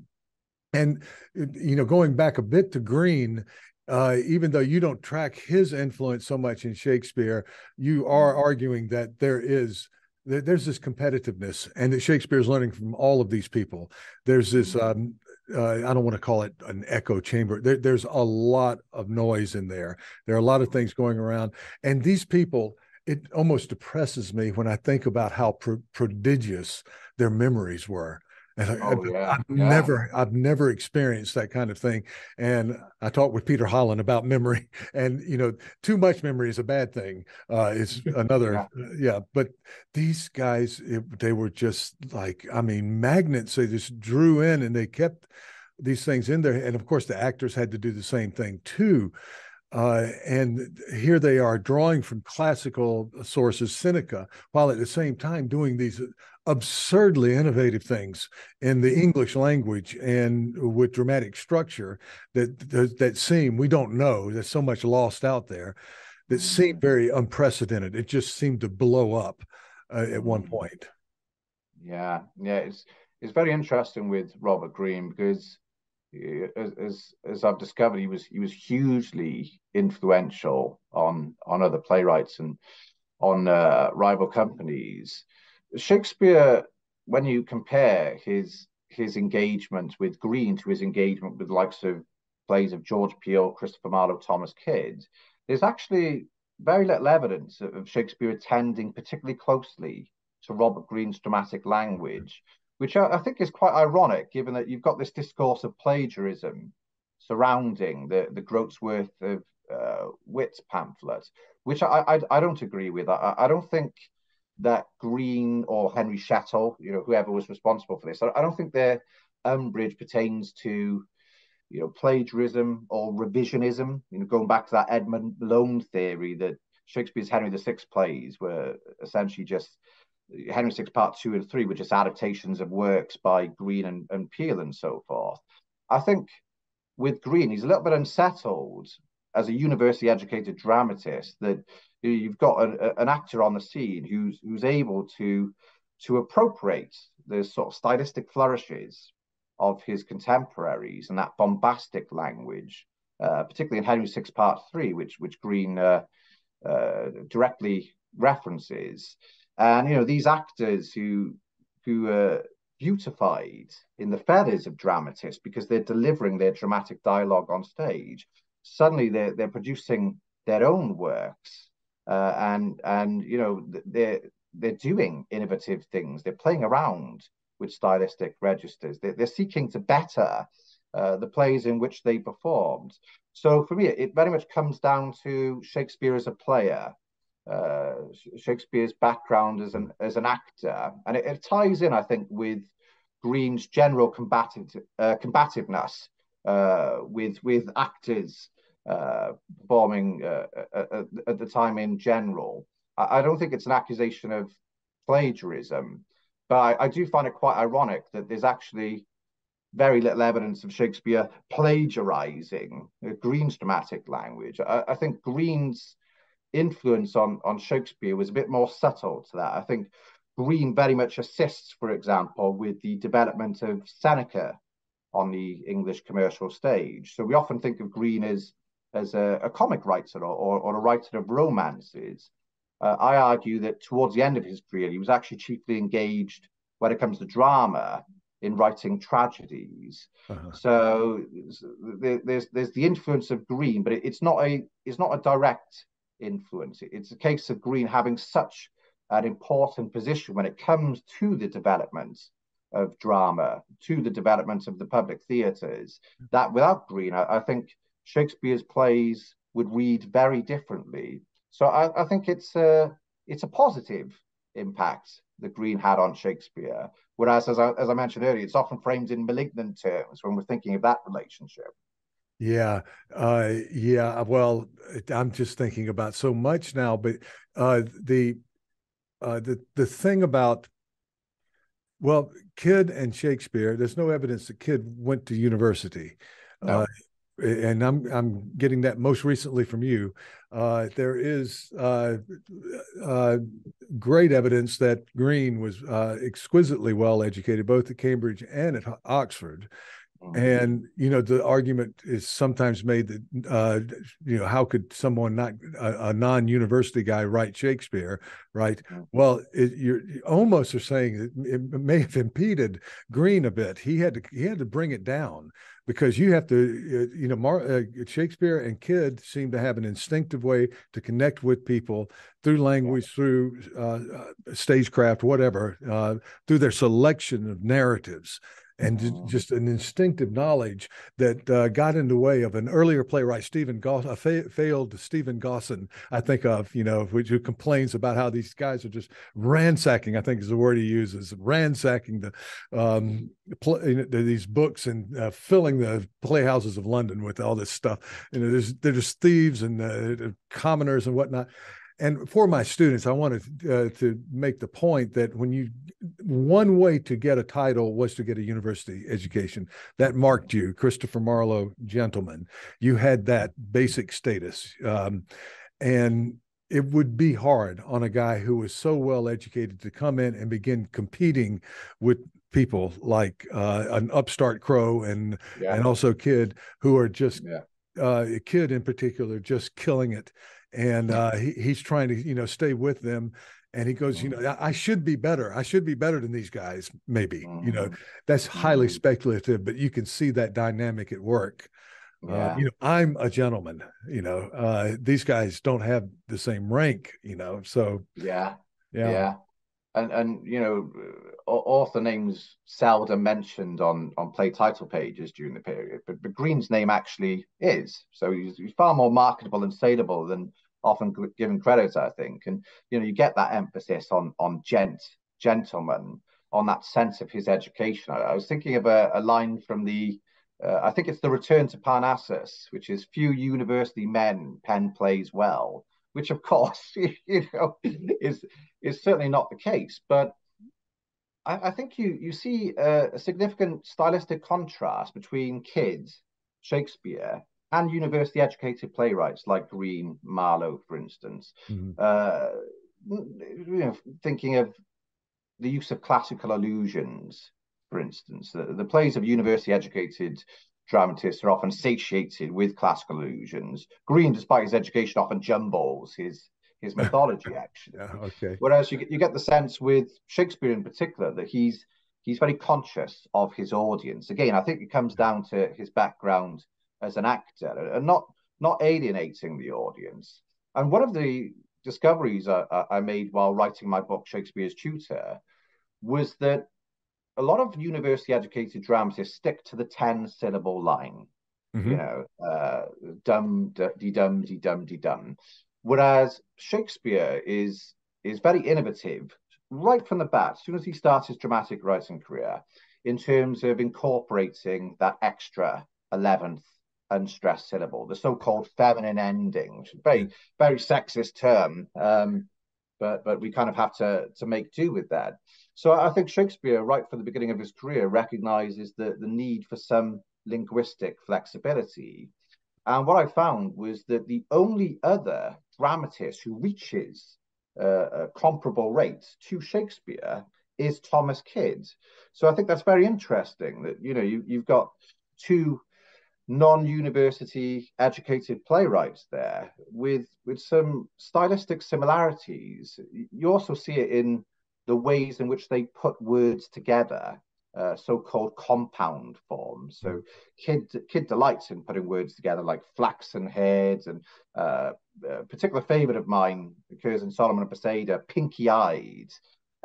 and you know, going back a bit to Greene, uh, even though you don't track his influence so much in Shakespeare, you are mm-hmm. arguing that there is there's this competitiveness, and that Shakespeare's learning from all of these people. There's this. Mm-hmm. Um, uh, I don't want to call it an echo chamber. There, there's a lot of noise in there. There are a lot of things going around, and these people. It almost depresses me when I think about how pro- prodigious their memories were. And oh, I, yeah, I've yeah. never, I've never experienced that kind of thing. And I talked with Peter Holland about memory, and you know, too much memory is a bad thing. Uh, it's another, yeah. Uh, yeah. But these guys, it, they were just like, I mean, magnets. They just drew in, and they kept these things in there. And of course, the actors had to do the same thing too. Uh, and here they are drawing from classical sources, Seneca, while at the same time doing these absurdly innovative things in the English language and with dramatic structure that that, that seem we don't know. There's so much lost out there that seemed very unprecedented. It just seemed to blow up uh, at one mm. point. Yeah, yeah, it's it's very interesting with Robert Greene because as, as as I've discovered, he was he was hugely influential on on other playwrights and on uh, rival companies. Shakespeare, when you compare his his engagement with Greene to his engagement with likes of plays of George Peele, Christopher Marlowe, Thomas Kyd, there's actually very little evidence of Shakespeare attending particularly closely to Robert Greene's dramatic language, which I, I think is quite ironic given that you've got this discourse of plagiarism surrounding the, the Groatsworth of uh, pamphlet, which I, I, I don't agree with. I, I don't think that Greene or Henry Chettle, you know, whoever was responsible for this, I, don't think their umbrage pertains to you know, plagiarism or revisionism, you know, going back to that Edmund Malone theory that Shakespeare's Henry VI plays were essentially just Henry VI Part Two and Three were just adaptations of works by Greene and, and Peele and so forth. I think with Greene, he's a little bit unsettled as a university educated dramatist that you've got an, actor on the scene who's who's able to to appropriate the sort of stylistic flourishes of his contemporaries and that bombastic language, uh, particularly in Henry VI Part Three, which which Greene uh, uh, directly references. And you know these actors who who are beautified in the feathers of dramatists because they're delivering their dramatic dialogue on stage. Suddenly they're they're producing their own works, uh, and and you know they're they're doing innovative things. They're playing around with stylistic registers. They, are seeking to better uh, the plays in which they performed. So for me, it very much comes down to Shakespeare as a player, uh, Shakespeare's background as an as an actor, and it, it ties in, I think, with Greene's general uh, combativeness uh, with with actors uh, performing uh, at, at, the time in general. I, I don't think it's an accusation of plagiarism. But I, I do find it quite ironic that there's actually very little evidence of Shakespeare plagiarizing Greene's dramatic language. I, I, think Greene's influence on, on Shakespeare was a bit more subtle to that. I think Greene very much assists, for example, with the development of Seneca on the English commercial stage. So we often think of Greene as, as a, a comic writer or, or, or, a writer of romances. Uh, I argue that towards the end of his career, he was actually chiefly engaged when it comes to drama in writing tragedies. Uh-huh. So there, there's there's the influence of Greene, but it, it's not a it's not a direct influence. It's a case of Greene having such an important position when it comes to the development of drama, to the development of the public theatres, that without Greene, I, I think Shakespeare's plays would read very differently so I, I think it's a it's a positive impact that Greene had on Shakespeare. Whereas, as I, as I mentioned earlier, it's often framed in malignant terms when we're thinking of that relationship. Yeah, uh, yeah. Well, I'm just thinking about so much now, but uh, the uh, the the thing about well, Kyd and Shakespeare. There's no evidence that Kyd went to university. No. Uh, and I'm I'm getting that most recently from you. Uh, there is uh, uh, great evidence that Greene was uh, exquisitely well educated, both at Cambridge and at Oxford. Mm-hmm. And you know the argument is sometimes made that uh, you know how could someone not a, a, non-university guy write Shakespeare, right? Mm-hmm. Well, it, you're you almost are saying it, it may have impeded Greene a bit. He had to he had to bring it down because you have to, uh, you know, Mar- uh, Shakespeare and Kyd seem to have an instinctive way to connect with people through language, through uh, uh stagecraft, whatever, uh, through their selection of narratives and mm-hmm. just an instinctive knowledge that uh, got in the way of an earlier playwright, Stephen Goss, a fa- failed Stephen Gosson, I think of, you know, which who complains about how these guys are just ransacking. I think is the word he uses, ransacking the um, pl- these books and uh, filling the playhouses of London with all this stuff. You know, there's they're just thieves and uh, commoners and whatnot and for my students, I wanted uh, to make the point that when you, one way to get a title was to get a university education. That marked you, Christopher Marlowe, gentleman. You had that basic status. Um, and it would be hard on a guy who was so well educated to come in and begin competing with people like uh, an upstart Crow and yeah. and also Kyd who are just yeah. uh, Kyd in particular just killing it and uh, he, he's trying to you know stay with them and he goes, you know, I should be better. I should be better than these guys. Maybe, you know, that's highly speculative, but you can see that dynamic at work. Yeah. Uh, you know, I'm a gentleman. You know, uh, these guys don't have the same rank. You know, so yeah, yeah, yeah. And and you know, author names seldom mentioned on on play title pages during the period, but but Greene's name actually is. So he's, he's far more marketable and saleable than often given credit, I think. And you know, you get that emphasis on on gent, gentleman, on that sense of his education. I, I was thinking of a, a line from the uh, I think it's the return to Parnassus, which is few university men pen plays well, which of course you know is is certainly not the case. But I, think you you see a, significant stylistic contrast between Kyd's, Shakespeare, and university educated playwrights like Greene, Marlowe, for instance. Mm-hmm. Uh, you know, thinking of the use of classical allusions for instance. The, the plays of university educated dramatists are often satiated with classical allusions. Greene, despite his education, often jumbles his his mythology actually. yeah, okay. Whereas you you get the sense with Shakespeare in particular that he's he's very conscious of his audience. Again, I think it comes down to his background as an actor and not not alienating the audience. And one of the discoveries I, I made while writing my book Shakespeare's Tutor was that a lot of university educated dramatists stick to the 10 syllable line mm-hmm. you know uh, dum de dum de dum de dum whereas shakespeare is is very innovative right from the bat as soon as he starts his dramatic writing career in terms of incorporating that extra 11th unstressed syllable the so-called feminine ending which is a very very sexist term um, but but we kind of have to to make do with that so I think Shakespeare, right from the beginning of his career, recognizes the, the need for some linguistic flexibility. And what I found was that the only other dramatist who reaches uh, a comparable rate to Shakespeare is Thomas Kyd. So I think that's very interesting that you know you, you've got two non-university educated playwrights there with with some stylistic similarities. You also see it in the ways in which they put words together, uh, so-called compound forms. So kid Kyd delights in putting words together like flaxen heads, and uh, a particular favorite of mine occurs in Soliman and Perseda, pinky-eyed.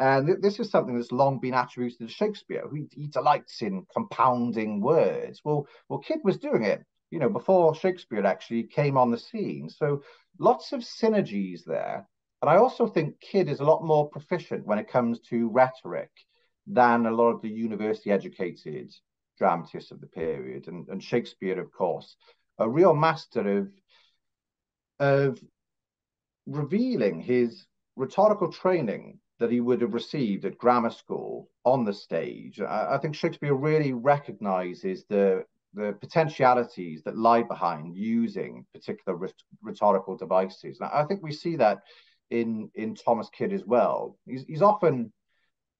And th- this is something that's long been attributed to Shakespeare. He, he delights in compounding words. Well, well, Kyd was doing it, you know, before Shakespeare actually came on the scene. So lots of synergies there. And I also think Kyd is a lot more proficient when it comes to rhetoric than a lot of the university educated dramatists of the period. And, and Shakespeare, of course, a real master of, of revealing his rhetorical training that he would have received at grammar school on the stage. I, I think Shakespeare really recognizes the the potentialities that lie behind using particular rhetorical devices. And I think we see that in in Thomas Kyd as well. He's he's often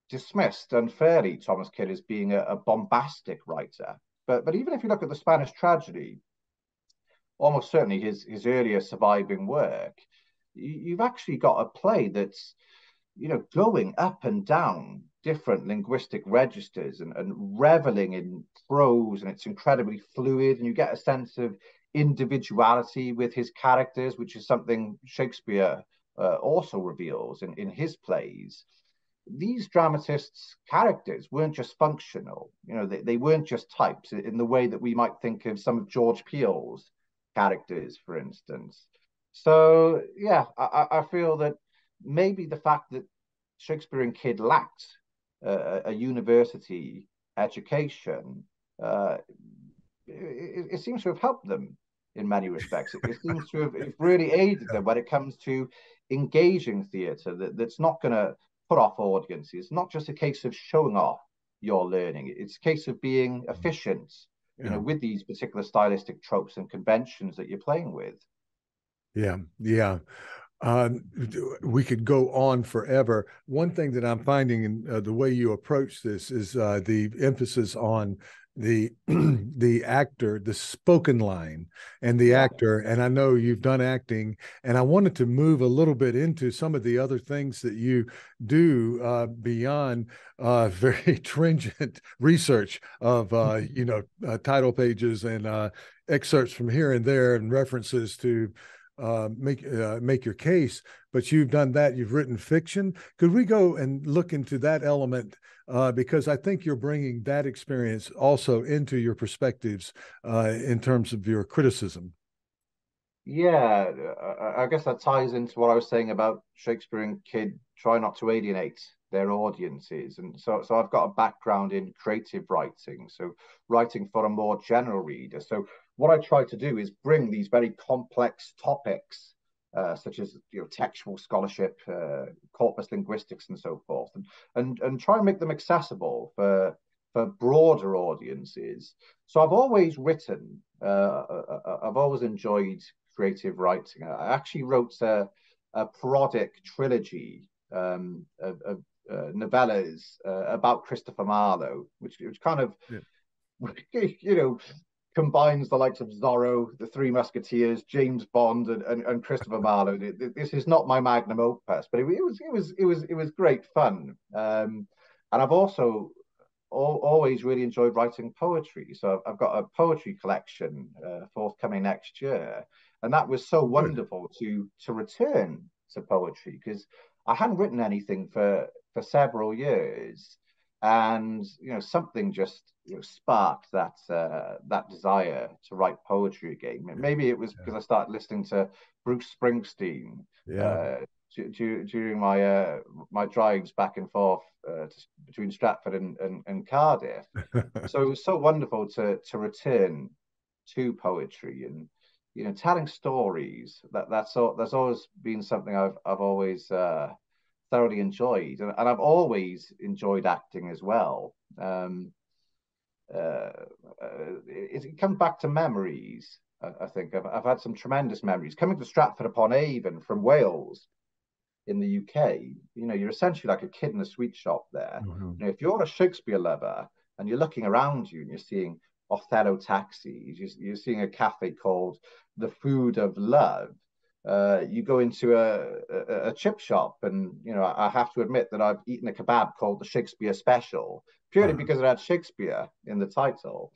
dismissed unfairly, Thomas Kyd, as being a, a bombastic writer. But but even if you look at the Spanish tragedy, almost certainly his his earlier surviving work, you've actually got a play that's you know going up and down different linguistic registers and, and reveling in prose and it's incredibly fluid and you get a sense of individuality with his characters which is something shakespeare uh, also reveals in, in his plays, these dramatists' characters weren't just functional. You know, they, they weren't just types in the way that we might think of some of George Peele's characters, for instance. So, yeah, I, I feel that maybe the fact that Shakespeare and Kyd lacked uh, a university education, uh, it, it, seems to have helped them in many respects. It, it seems to have really aided them when it comes to engaging theatre that, that's not going to put off audiences. It's not just a case of showing off your learning. It's a case of being mm. efficient, yeah. you know, with these particular stylistic tropes and conventions that you're playing with. Yeah, yeah. Um, we could go on forever. One thing that I'm finding in uh, the way you approach this is uh, the emphasis on the the actor the spoken line and the actor and i know you've done acting and i wanted to move a little bit into some of the other things that you do uh, beyond uh, very stringent research of uh, you know uh, title pages and uh, excerpts from here and there and references to uh, make uh, make your case. But you've done that. You've written fiction. Could we go and look into that element? Uh, because I think you're bringing that experience also into your perspectives uh, in terms of your criticism. Yeah, I guess that ties into what I was saying about Shakespeare and Kyd try not to alienate their audiences. And so, so I've got a background in creative writing, so writing for a more general reader. So what I try to do is bring these very complex topics, uh, such as you know textual scholarship, uh, corpus linguistics, and so forth, and, and and try and make them accessible for for broader audiences. So I've always written, uh, uh, uh I've always enjoyed creative writing. I actually wrote a, a parodic trilogy um, of, of uh, novellas about Christopher Marlowe, which which kind of yeah. you know combines the likes of Zorro, the Three Musketeers, James Bond, and, and, and Christopher Marlowe. This is not my magnum opus, but it, it was it was it was it was great fun. Um, and I've also all, always really enjoyed writing poetry. So I've got a poetry collection uh, forthcoming next year, and that was so wonderful to to return to poetry because I hadn't written anything for for several years and you know something just you know, sparked that uh, that desire to write poetry again. Maybe it was yeah. because I started listening to Bruce Springsteen yeah. uh, during my uh, my drives back and forth uh, between Stratford and, and, and Cardiff. so it was so wonderful to to return to poetry and you know telling stories. That that's all, that's always been something I've I've always uh, thoroughly enjoyed, and, and I've always enjoyed acting as well. Um, uh, uh, it, it, comes back to memories. I, I think I've, I've, had some tremendous memories coming to Stratford upon Avon from Wales in the UK. You know, you're essentially like a kid in a sweet shop there. Mm-hmm. You know, if you're a Shakespeare lover and you're looking around you and you're seeing Othello taxis, you're, you're seeing a cafe called the Food of Love uh, you go into a, a, a, chip shop, and you know I have to admit that I've eaten a kebab called the Shakespeare Special purely uh-huh. because it had Shakespeare in the title.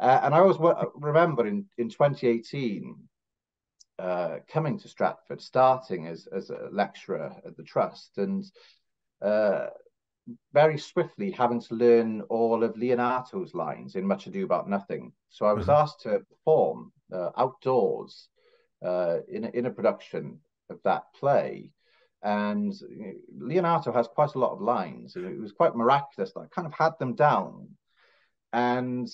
Uh, and I always remember in in 2018 uh, coming to Stratford, starting as as a lecturer at the trust, and uh, very swiftly having to learn all of Leonato's lines in Much Ado About Nothing. So I was uh-huh. asked to perform uh, outdoors uh, in, a, in a production of that play. And Leonato has quite a lot of lines. It was quite miraculous that I kind of had them down. And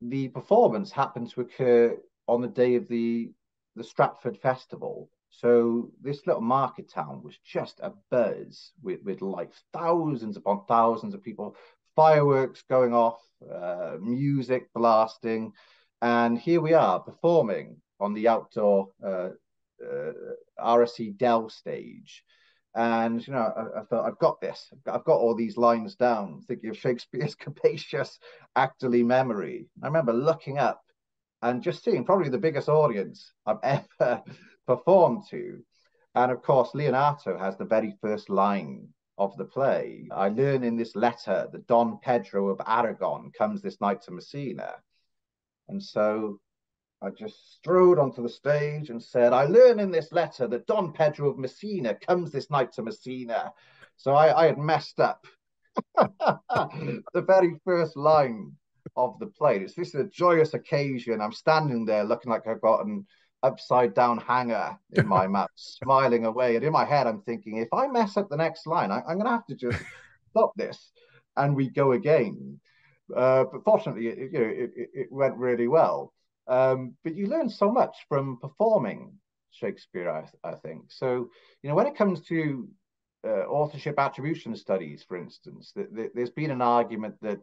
the performance happened to occur on the day of the, the Stratford Festival. So this little market town was just a buzz with, with like thousands upon thousands of people, fireworks going off, uh, music blasting. And here we are performing on the outdoor uh, uh, RSC Dell stage. And you know, I, I, thought I've got this. I've got all these lines down, thinking of Shakespeare's capacious actorly memory. I remember looking up and just seeing probably the biggest audience I've ever performed to. And of course, Leonato has the very first line of the play. I learn in this letter that Don Pedro of Aragon comes this night to Messina. And so I just strode onto the stage and said, I learn in this letter that Don Pedro of Messina comes this night to Messina. So I, I had messed up the very first line of the play. It's this is a joyous occasion. I'm standing there looking like I've got an upside down hanger in my mouth, smiling away. And in my head, I'm thinking, if I mess up the next line, I, am going to have to just stop this and we go again. Uh, but fortunately, it, you know, it, it went really well. Um, but you learn so much from performing Shakespeare, I, I, think. So, you know, when it comes to uh, authorship attribution studies, for instance, th- th- there's been an argument that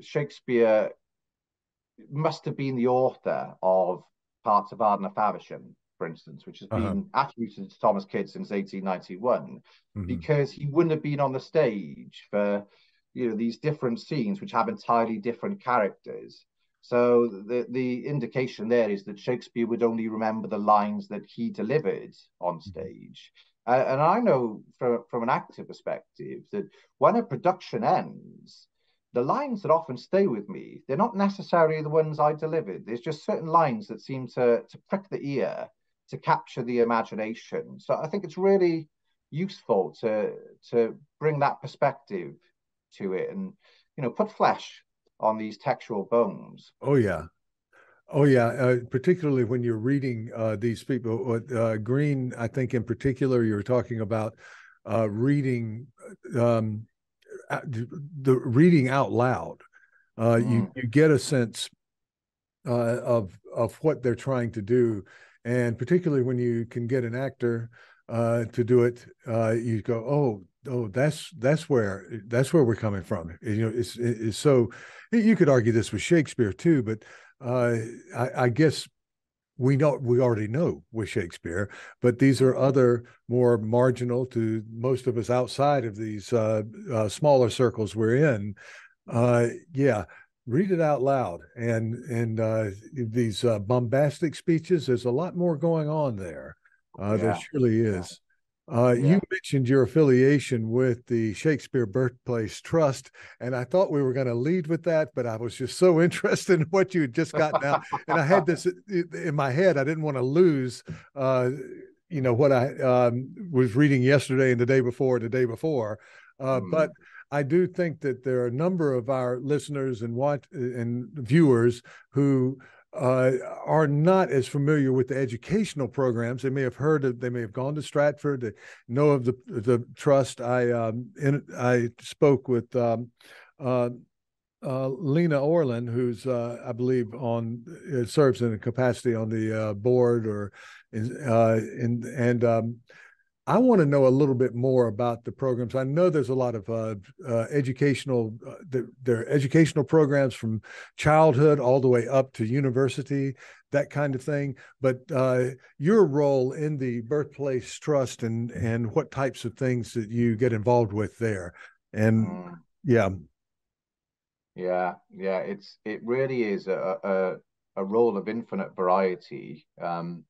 Shakespeare must have been the author of parts of Arden of Faversham, for instance, which has uh-huh. been attributed to Thomas Kyd since 1891, mm-hmm. because he wouldn't have been on the stage for you know these different scenes which have entirely different characters. So the the indication there is that Shakespeare would only remember the lines that he delivered on mm-hmm. stage. Uh, and I know from from an actor perspective that when a production ends, the lines that often stay with me, they're not necessarily the ones I delivered. There's just certain lines that seem to to prick the ear, to capture the imagination. So I think it's really useful to to bring that perspective to it and you know put flesh on these textual bones. Oh yeah, oh yeah. Uh, particularly when you're reading uh, these people, uh, Greene, I think in particular, you're talking about uh, reading um, the reading out loud. Mm. You you get a sense uh, of of what they're trying to do, and particularly when you can get an actor uh, to do it, uh, you go, oh, oh, that's that's where that's where we're coming from. You know, it's it's so you could argue this with Shakespeare too, but uh, I, I guess we know we already know with Shakespeare, but these are other more marginal to most of us outside of these uh, uh, smaller circles we're in. Uh, yeah, read it out loud, and and uh, these uh, bombastic speeches. There's a lot more going on there. Uh, yeah. There surely is. Uh, yeah. You mentioned your affiliation with the Shakespeare Birthplace Trust, and I thought we were going to lead with that, but I was just so interested in what you had just gotten out, and I had this in my head. I didn't want to lose, uh, you know, what I um, was reading yesterday and the day before, the day before. Uh, mm. But I do think that there are a number of our listeners and watch and viewers who uh, are not as familiar with the educational programs. They may have heard of, they may have gone to Stratford, they know of the the trust. I um, in, I spoke with um, uh, uh, Lena Orlin, who's uh, I believe on uh, serves in a capacity on the uh, board or in, in and um, I want to know a little bit more about the programs. I know there's a lot of uh, uh, educational, uh, there, are educational programs from childhood all the way up to university, that kind of thing. But uh, your role in the Birthplace Trust and and what types of things that you get involved with there, and mm. yeah, yeah, yeah, it's it really is a a, a role of infinite variety. Um,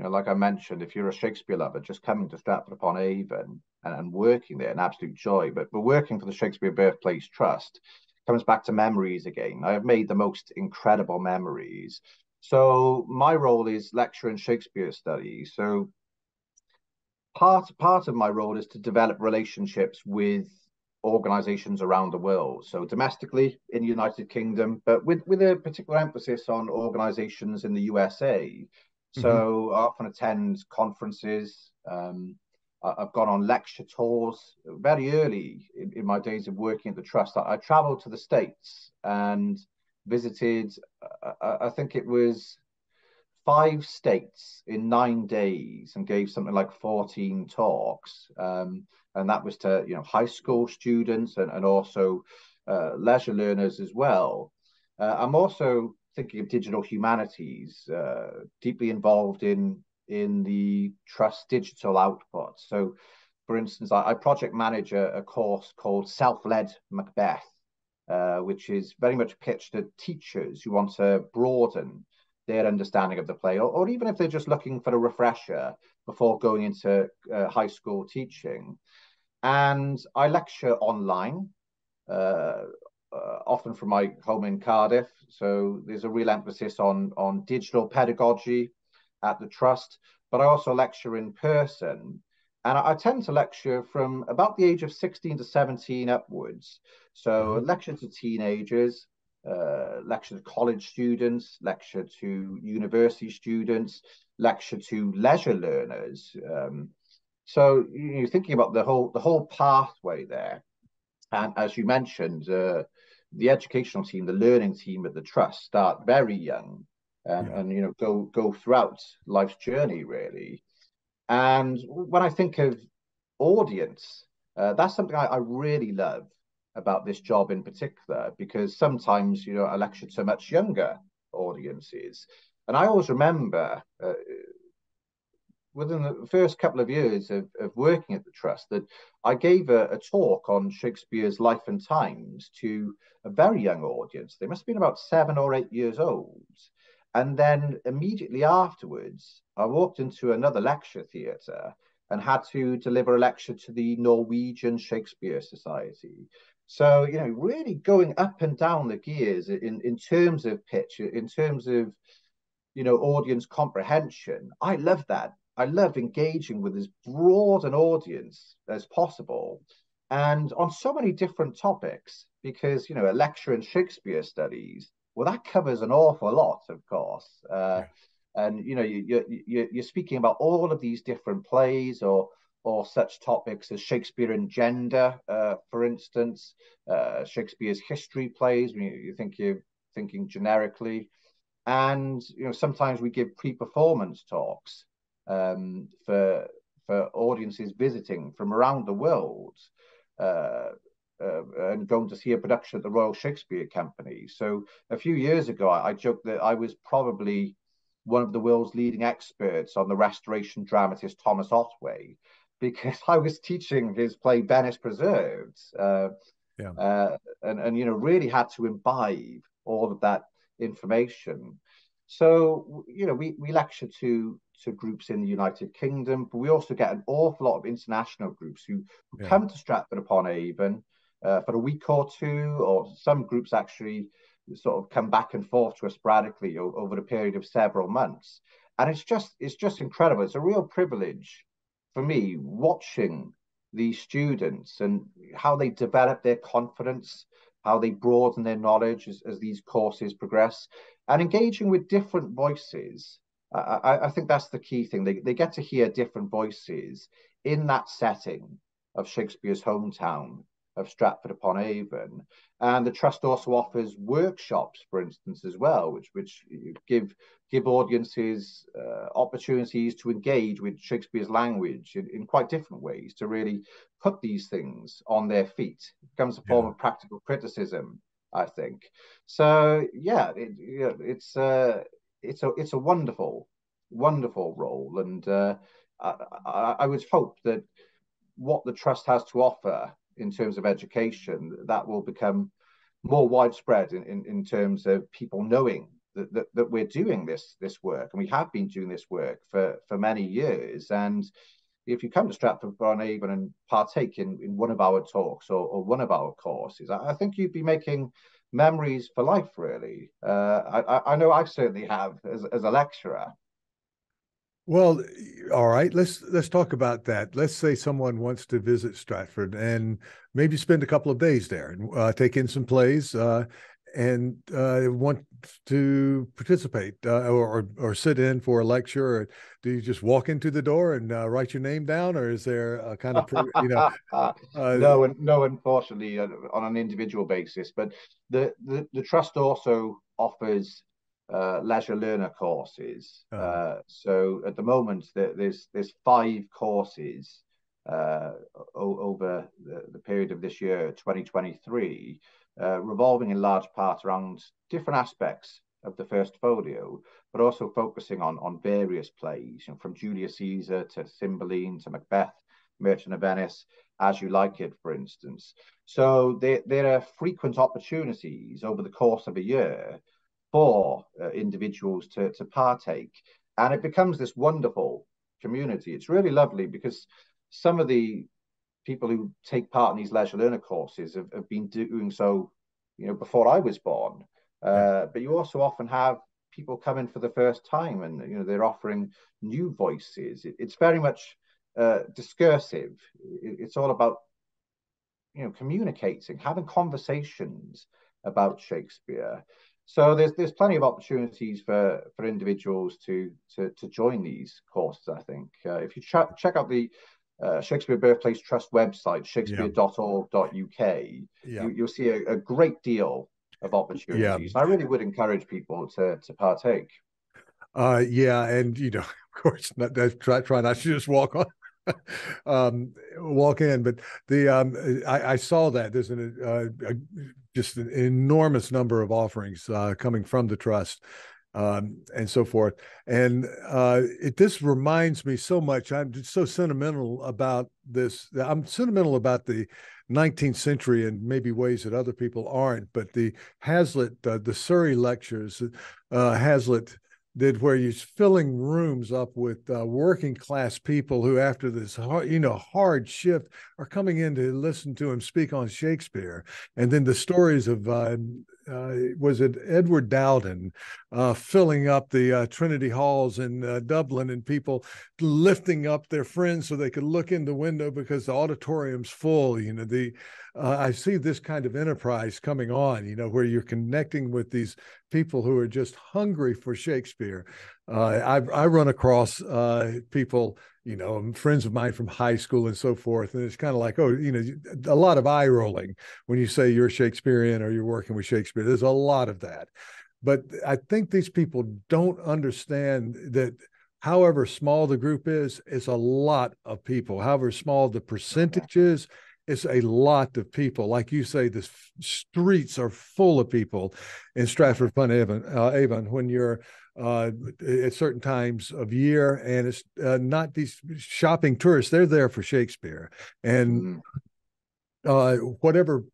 you know, like I mentioned, if you're a Shakespeare lover, just coming to Stratford upon Avon and, and working there, an absolute joy. But but working for the Shakespeare Birthplace Trust comes back to memories again. I have made the most incredible memories. So my role is lecture in Shakespeare studies. So part part of my role is to develop relationships with organizations around the world. So domestically in the United Kingdom, but with, with a particular emphasis on organizations in the USA so mm-hmm. I often attend conferences. Um, I, have gone on lecture tours very early in, in, my days of working at the trust. I, I traveled to the States and visited, uh, I, I think it was five states in nine days and gave something like 14 talks. Um, and that was to, you know, high school students and, and also uh, leisure learners as well. Uh, I'm also thinking of digital humanities, uh, deeply involved in in the trust digital output. So, for instance, I, I project manage a, a, course called Self-Led Macbeth, uh, which is very much pitched at teachers who want to broaden their understanding of the play, or, or even if they're just looking for a refresher before going into uh, high school teaching. And I lecture online uh, uh, often from my home in Cardiff. So there's a real emphasis on on digital pedagogy at the trust, but I also lecture in person. And I, I tend to lecture from about the age of 16 to 17 upwards. So mm-hmm. lecture to teenagers, uh, lecture to college students, lecture to university students, lecture to leisure learners. Um, so you're thinking about the whole the whole pathway there. And as you mentioned, uh, the educational team, the learning team at the trust start very young and, yeah. and you know go go throughout life's journey really. And when I think of audience, uh, that's something I, I, really love about this job in particular because sometimes you know I lecture to much younger audiences, and I always remember. Uh, within the first couple of years of, of working at the trust that I gave a, a, talk on Shakespeare's life and times to a very young audience. They must have been about seven or eight years old. And then immediately afterwards, I walked into another lecture theatre and had to deliver a lecture to the Norwegian Shakespeare Society. So, you know, really going up and down the gears in, in terms of pitch, in terms of, you know, audience comprehension. I love that. I love engaging with as broad an audience as possible and on so many different topics because, you know, a lecture in Shakespeare studies, well, that covers an awful lot, of course. Uh, yeah. And, you know, you, you, you're speaking about all of these different plays or or such topics as Shakespeare and gender, uh, for instance, uh, Shakespeare's history plays. When you, you think you're thinking generically, and you know sometimes we give pre-performance talks um, for for audiences visiting from around the world. Uh, uh, and going to see a production at the Royal Shakespeare Company. So a few years ago, I, I joked that I was probably one of the world's leading experts on the restoration dramatist Thomas Otway, because I was teaching his play Venice Preserved, uh, yeah. uh, and and you know really had to imbibe all of that information. So you know we we lecture to to groups in the United Kingdom, but we also get an awful lot of international groups who, who yeah. come to Stratford upon Avon uh, for a week or two, or some groups actually sort of come back and forth to us sporadically over a period of several months. And it's just it's just incredible. It's a real privilege for me, watching these students and how they develop their confidence, how they broaden their knowledge as, as these courses progress, and engaging with different voices. I, I think that's the key thing. They, they get to hear different voices in that setting of Shakespeare's hometown of Stratford upon Avon. And the trust also offers workshops, for instance, as well, which which give give audiences uh, opportunities to engage with Shakespeare's language in, in, quite different ways to really put these things on their feet. It becomes a form yeah. of practical criticism, I think. So yeah, it, it's uh, it's a it's a wonderful wonderful role, and uh, I, I would hope that what the trust has to offer in terms of education, that will become more widespread in, in, in terms of people knowing that, that, that, we're doing this this work and we have been doing this work for, for many years. And if you come to Stratford upon Avon and partake in, in one of our talks or, or one of our courses, I, I think you'd be making memories for life, really. Uh, I, I know I certainly have as, as a lecturer. Well, all right. Let's let's talk about that. Let's say someone wants to visit Stratford and maybe spend a couple of days there and uh, take in some plays uh, and uh, want to participate uh, or or sit in for a lecture. Or do you just walk into the door and uh, write your name down, or is there a kind of you know? Uh, no, no. Unfortunately, on an individual basis, but the the, the trust also offers uh, leisure learner courses. Oh. Uh, so at the moment, there's there's five courses uh, over the, the, period of this year, 2023, uh, revolving in large part around different aspects of the first folio, but also focusing on on various plays, you know, from Julius Caesar to Cymbeline to Macbeth, Merchant of Venice, as you like it, for instance. So there, there are frequent opportunities over the course of a year for uh, individuals to, to partake. And it becomes this wonderful community. It's really lovely because some of the people who take part in these leisure learner courses have, have been doing so, you know, before I was born. Uh, but you also often have people come in for the first time and, you know, they're offering new voices. It, it's very much uh, discursive. It, it's all about, you know, communicating, having conversations about Shakespeare. So there's there's plenty of opportunities for for individuals to to to join these courses. I think uh, if you ch- check out the uh, Shakespeare Birthplace Trust website, shakespeare.org.uk, yeah. you, will see a, a, great deal of opportunities. Yeah. I really would encourage people to to partake. Uh, yeah, and you know, of course, not, try try not to just walk on um, walk in. But the um, I, I saw that there's an, uh, a, just an enormous number of offerings uh, coming from the trust. Um, and so forth. And uh, it this reminds me so much. I'm so sentimental about this. I'm sentimental about the 19th century in maybe ways that other people aren't. But the Hazlitt, uh, the Surrey lectures, uh, Hazlitt did where he's filling rooms up with uh, working class people who after this hard, you know hard shift are coming in to listen to him speak on shakespeare and then the stories of uh, was it Edward Dowden uh, filling up the uh, Trinity halls in uh, Dublin and people lifting up their friends so they could look in the window because the auditorium's full. You know, the uh, I see this kind of enterprise coming on. You know, where you're connecting with these people who are just hungry for Shakespeare. Uh, I, I run across people you know, friends of mine from high school and so forth. And it's kind of like, oh, you know, a lot of eye rolling when you say you're Shakespearean or you're working with Shakespeare. There's a lot of that. But I think these people don't understand that however small the group is, it's a lot of people. However small the percentage is, it's a lot of people. Like you say, the streets are full of people in Stratford upon Avon, uh, Avon when you're uh, at certain times of year, and it's uh, not these shopping tourists. They're there for Shakespeare, and mm-hmm. uh, whatever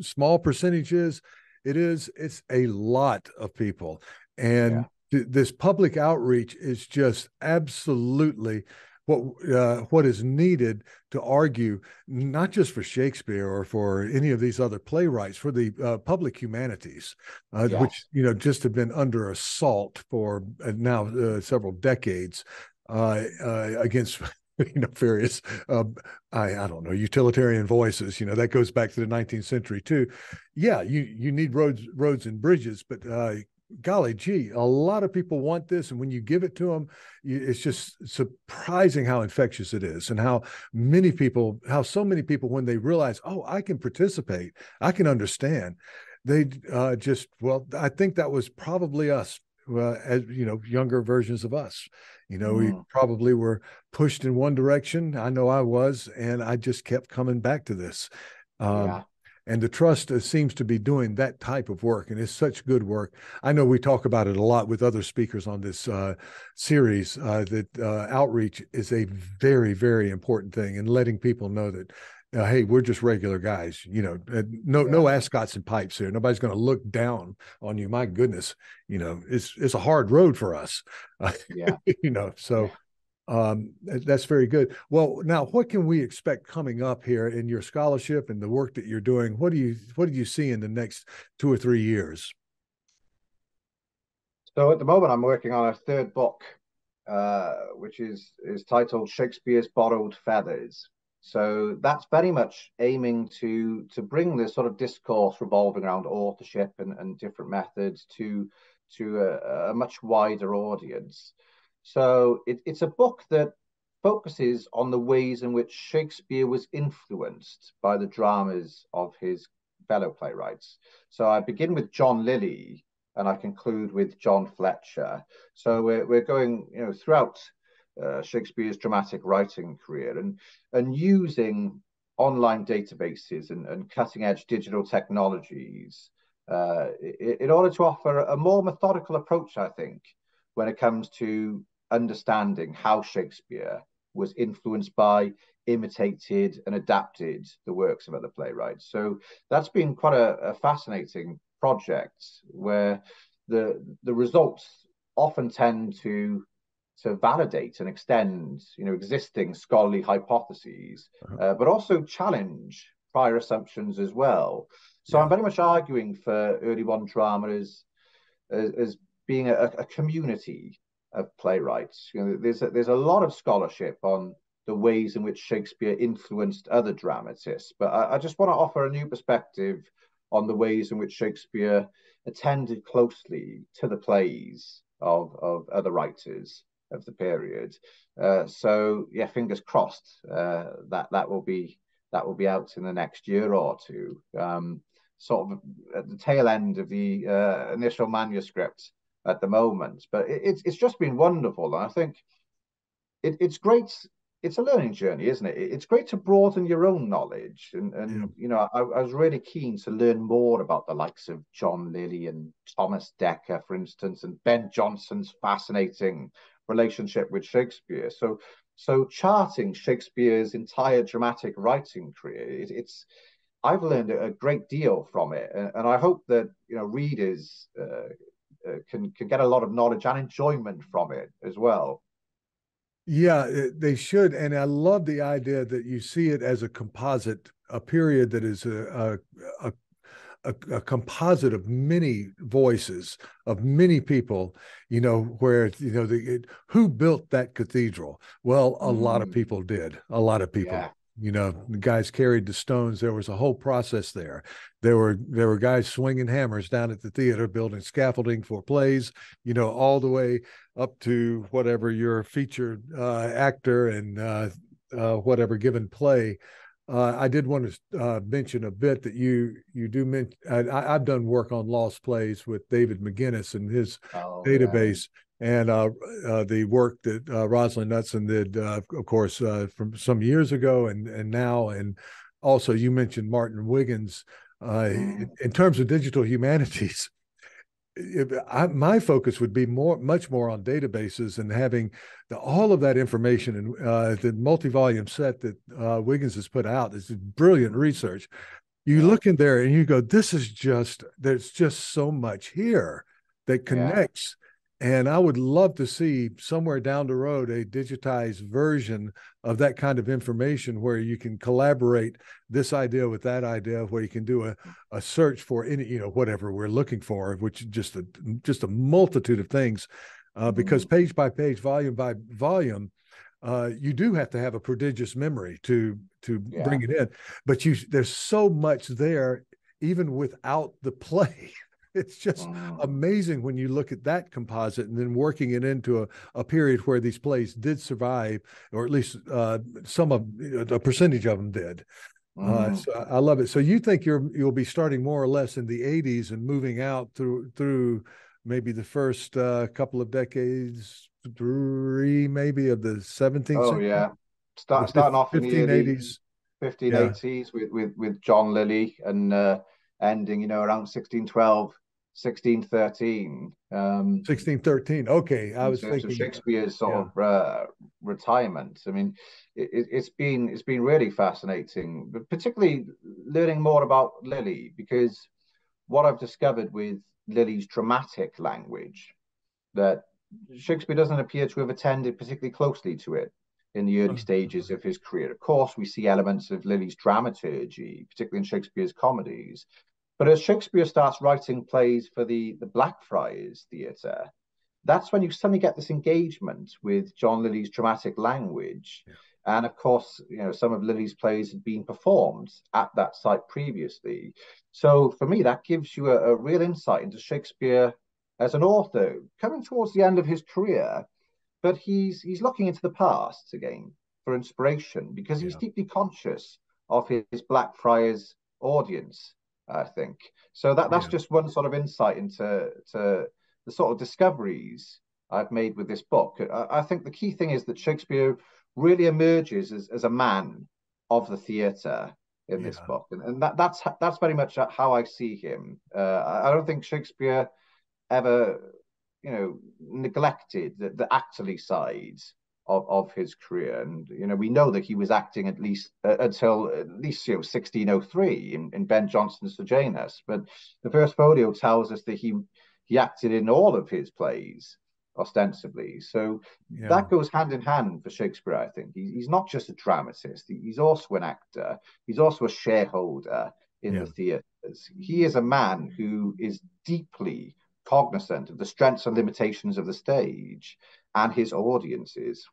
small percentages it is, it's a lot of people, and yeah. th- this public outreach is just absolutely what uh, what is needed to argue not just for Shakespeare or for any of these other playwrights, for the uh, public humanities, uh, which you know just have been under assault for uh, now uh, several decades uh, against. You know, various, um, I, I don't know, utilitarian voices. You know, that goes back to the 19th century too. Yeah, you you need roads, roads and bridges, but golly gee a lot of people want this and when you give it to them it's just surprising how infectious it is and how many people how so many people when they realize oh i can participate i can understand they uh, just well i think that was probably us uh, as you know younger versions of us. You know mm. we probably were pushed in one direction i know i was and i just kept coming back to this. Um, yeah and the trust uh, seems to be doing that type of work and it's such good work. I know we talk about it a lot with other speakers on this uh, series uh, that uh, outreach is a very very important thing and letting people know that uh, hey we're just regular guys you know uh, no yeah. no ascots and pipes here. Nobody's going to look down on you. My goodness you know it's it's a hard road for us yeah. you know so um, that's very good. Well, now what can we expect coming up here in your scholarship and the work that you're doing? What do you what do you see in the next two or three years? So at the moment, I'm working on a third book, uh, which is is titled Shakespeare's Borrowed Feathers. So that's very much aiming to to bring this sort of discourse revolving around authorship and, and different methods to to a, a much wider audience. So it, it's a book that focuses on the ways in which Shakespeare was influenced by the dramas of his fellow playwrights. So I begin with John Lyly and I conclude with John Fletcher. So we're, we're going, you know, throughout uh, Shakespeare's dramatic writing career and, and using online databases and, and cutting edge digital technologies uh, in, in order to offer a more methodical approach, I think, when it comes to understanding how Shakespeare was influenced by, imitated, and adapted the works of other playwrights. So that's been quite a, a fascinating project where the the results often tend to to validate and extend you know existing scholarly hypotheses uh-huh. uh, but also challenge prior assumptions as well so yeah. i'm very much arguing for early modern drama as as, as being a, a community of playwrights. You know, there's a, there's a lot of scholarship on the ways in which Shakespeare influenced other dramatists, but I, I just want to offer a new perspective on the ways in which Shakespeare attended closely to the plays of, of other writers of the period. Uh, so yeah, fingers crossed uh, that that will be that will be out in the next year or two. Um, sort of at the tail end of the uh, initial manuscript at the moment. But it, it's it's just been wonderful, and I think it, it's great it's a learning journey, isn't it? It's great to broaden your own knowledge, and and yeah. you know, I, I, was really keen to learn more about the likes of John Lyly and Thomas Dekker, for instance, and Ben Jonson's fascinating relationship with Shakespeare. So, so charting Shakespeare's entire dramatic writing career, it, it's I've learned a great deal from it, and, and I hope that you know readers uh, uh, can can get a lot of knowledge and enjoyment from it as well. Yeah, they should, and I love the idea that you see it as a composite, a period that is a a, a, a, composite of many voices of many people. You know, where you know the it, who built that cathedral? Well, a mm. lot of mm. people did. A lot of people. Yeah you know the guys carried the stones. There was a whole process there. There were there were guys swinging hammers down at the theater building scaffolding for plays you know all the way up to whatever your featured uh, actor and uh, uh, whatever given play. Uh, I did want to uh, mention a bit that you you do mention. I, have done work on lost plays with David McInnis and his oh, database, and uh, uh, the work that uh, Roslyn Knutson did, uh, of course, uh, from some years ago and and now, and also you mentioned Martin Wiggins. Uh, in, mm. in, terms of digital humanities, I, my focus would be more, much more on databases and having the, all of that information and the multi-volume set that Wiggins has put out. This is brilliant research. You look in there and you go, "This is just there's just so much here." that connects and I would love to see somewhere down the road a digitized version of that kind of information where you can collaborate this idea with that idea, where you can do a, a search for any, you know, whatever we're looking for, which is just a just a multitude of things. Uh, because mm-hmm. page by page, volume by volume, uh, you do have to have a prodigious memory to to yeah. bring it in. But you there's so much there even without the play. it's just wow. amazing when you look at that composite and then working it into a, a period where these plays did survive, or at least uh, some of a percentage of them did. Uh, so I love it. So you think you're you'll be starting more or less in the 80s and moving out through through maybe the first uh, couple of decades, three maybe of the 17th. Oh century? yeah, Start, starting off in the 80s, 1580s with, with with John Lyly and uh, ending, you know, around 1612 1613. Um, 1613. Okay, I was thinking Shakespeare's sort yeah. of uh, retirement. I mean, it, has been it's been really fascinating, but particularly learning more about Lyly because what I've discovered with Lyly's dramatic language that Shakespeare doesn't appear to have attended particularly closely to it in the early stages of his career. Of course, we see elements of Lyly's dramaturgy, particularly in Shakespeare's comedies, but as Shakespeare starts writing plays for the, the Blackfriars Theatre, that's when you suddenly get this engagement with John Lyly's dramatic language. Yeah. And of course, you know, some of Lyly's plays had been performed at that site previously. So for me, that gives you a, a real insight into Shakespeare as an author, coming towards the end of his career, but he's he's looking into the past again for inspiration because he's yeah. deeply conscious of his Blackfriars audience I think. So that that's yeah. just one sort of insight into to the sort of discoveries I've made with this book. I, I think the key thing is that Shakespeare really emerges as, as a man of the theatre in yeah. this book, and, and that that's that's very much how I see him. Uh, I don't think Shakespeare ever, you know, neglected the, the actorly sides of, of his career. And you know, we know that he was acting at least uh, until at least you know 1603 in, in Ben Jonson's Sejanus. But the first folio tells us that he he acted in all of his plays ostensibly. So yeah. that goes hand in hand for Shakespeare, I think. He, he's not just a dramatist, he's also an actor, he's also a shareholder in yeah. the theatres. He is a man who is deeply cognizant of the strengths and limitations of the stage and his audiences.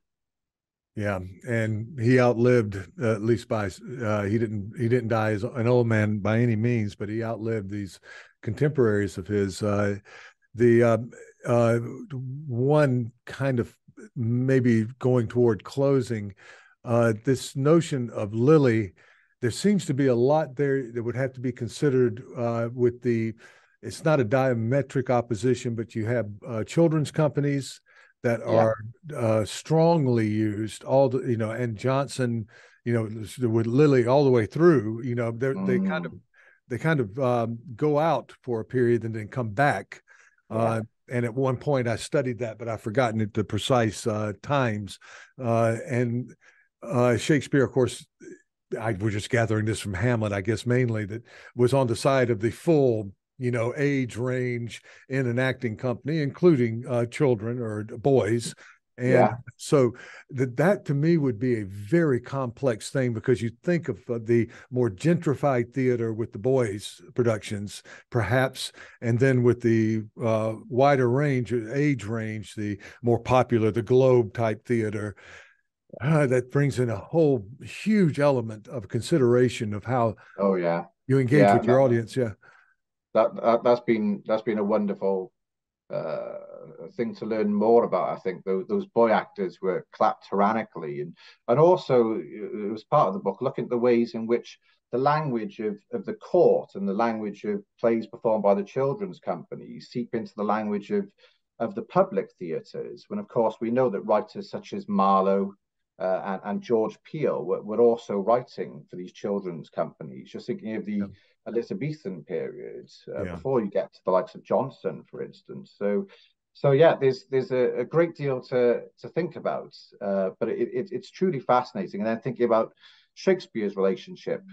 Yeah, and he outlived uh, at least by uh, he didn't he didn't die as an old man by any means, but he outlived these contemporaries of his. Uh, the uh, uh, one kind of maybe going toward closing uh, this notion of Lyly. There seems to be a lot there that would have to be considered with the. It's not a diametric opposition, but you have children's companies that yeah. are uh, strongly used. All the you know, and Jonson, you know, with Lyly all the way through. You know, they mm. they kind of mm. they kind of um, go out for a period and then come back. Yeah. Uh, and at one point I studied that, but I've forgotten the precise uh, times. Uh, and uh, Shakespeare, of course, I was just gathering this from Hamlet, I guess mainly that was on the side of the full, you know, age range in an acting company, including uh, children or boys. And yeah. so that that to me would be a very complex thing because you think of uh, the more gentrified theater with the boys productions, perhaps, and then with the uh, wider range, age range, the more popular, the Globe type theater uh, that brings in a whole huge element of consideration of how oh yeah you engage yeah, with your audience yeah that, that has been that's been a wonderful uh, thing to learn more about i think those, those boy actors were clapped tyrannically and and also it was part of the book looking at the ways in which the language of, of the court and the language of plays performed by the children's companies seep into the language of of the public theatres when of course we know that writers such as marlowe uh, and, and, George Peele were, were, also writing for these children's companies. Just thinking of the yeah. Elizabethan period uh, yeah. before you get to the likes of Jonson, for instance. So, so yeah, there's there's a, a great deal to to think about, uh, but it, it, it's truly fascinating. And then thinking about Shakespeare's relationship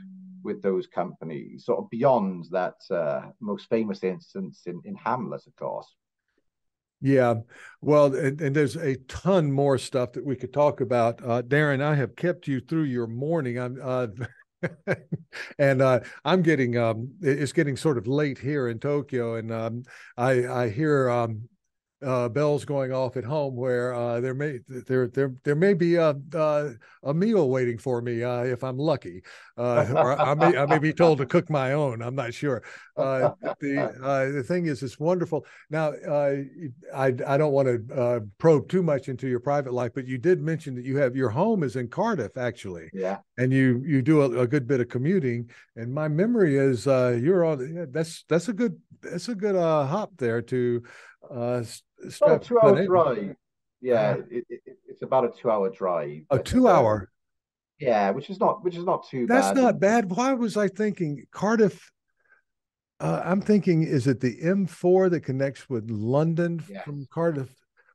with those companies, sort of beyond that uh, most famous instance in, in Hamlet, of course. Yeah, well, and, and, there's a ton more stuff that we could talk about. Uh, Darren, I have kept you through your morning. I'm, uh, and uh, I'm getting um, it's getting sort of late here in Tokyo, and um, I I hear um, uh, bells going off at home where uh, there may there there there may be a uh, a meal waiting for me uh, if I'm lucky, uh, or I may I may be told to cook my own. I'm not sure. Uh, the the thing is, it's wonderful. Now, I I don't want to probe too much into your private life, but you did mention that you have your home is in Cardiff, actually. Yeah. And you you do a, a good bit of commuting, and my memory is you're on. That's that's a good that's a good hop there to uh, about a two-hour drive. Yeah, it, it, it's about a two-hour drive. A two-hour. yeah, which is not which is not too. That's bad. not bad. Why was I thinking Cardiff? Uh, I'm thinking, is it the M4 that connects with London yes. from Cardiff?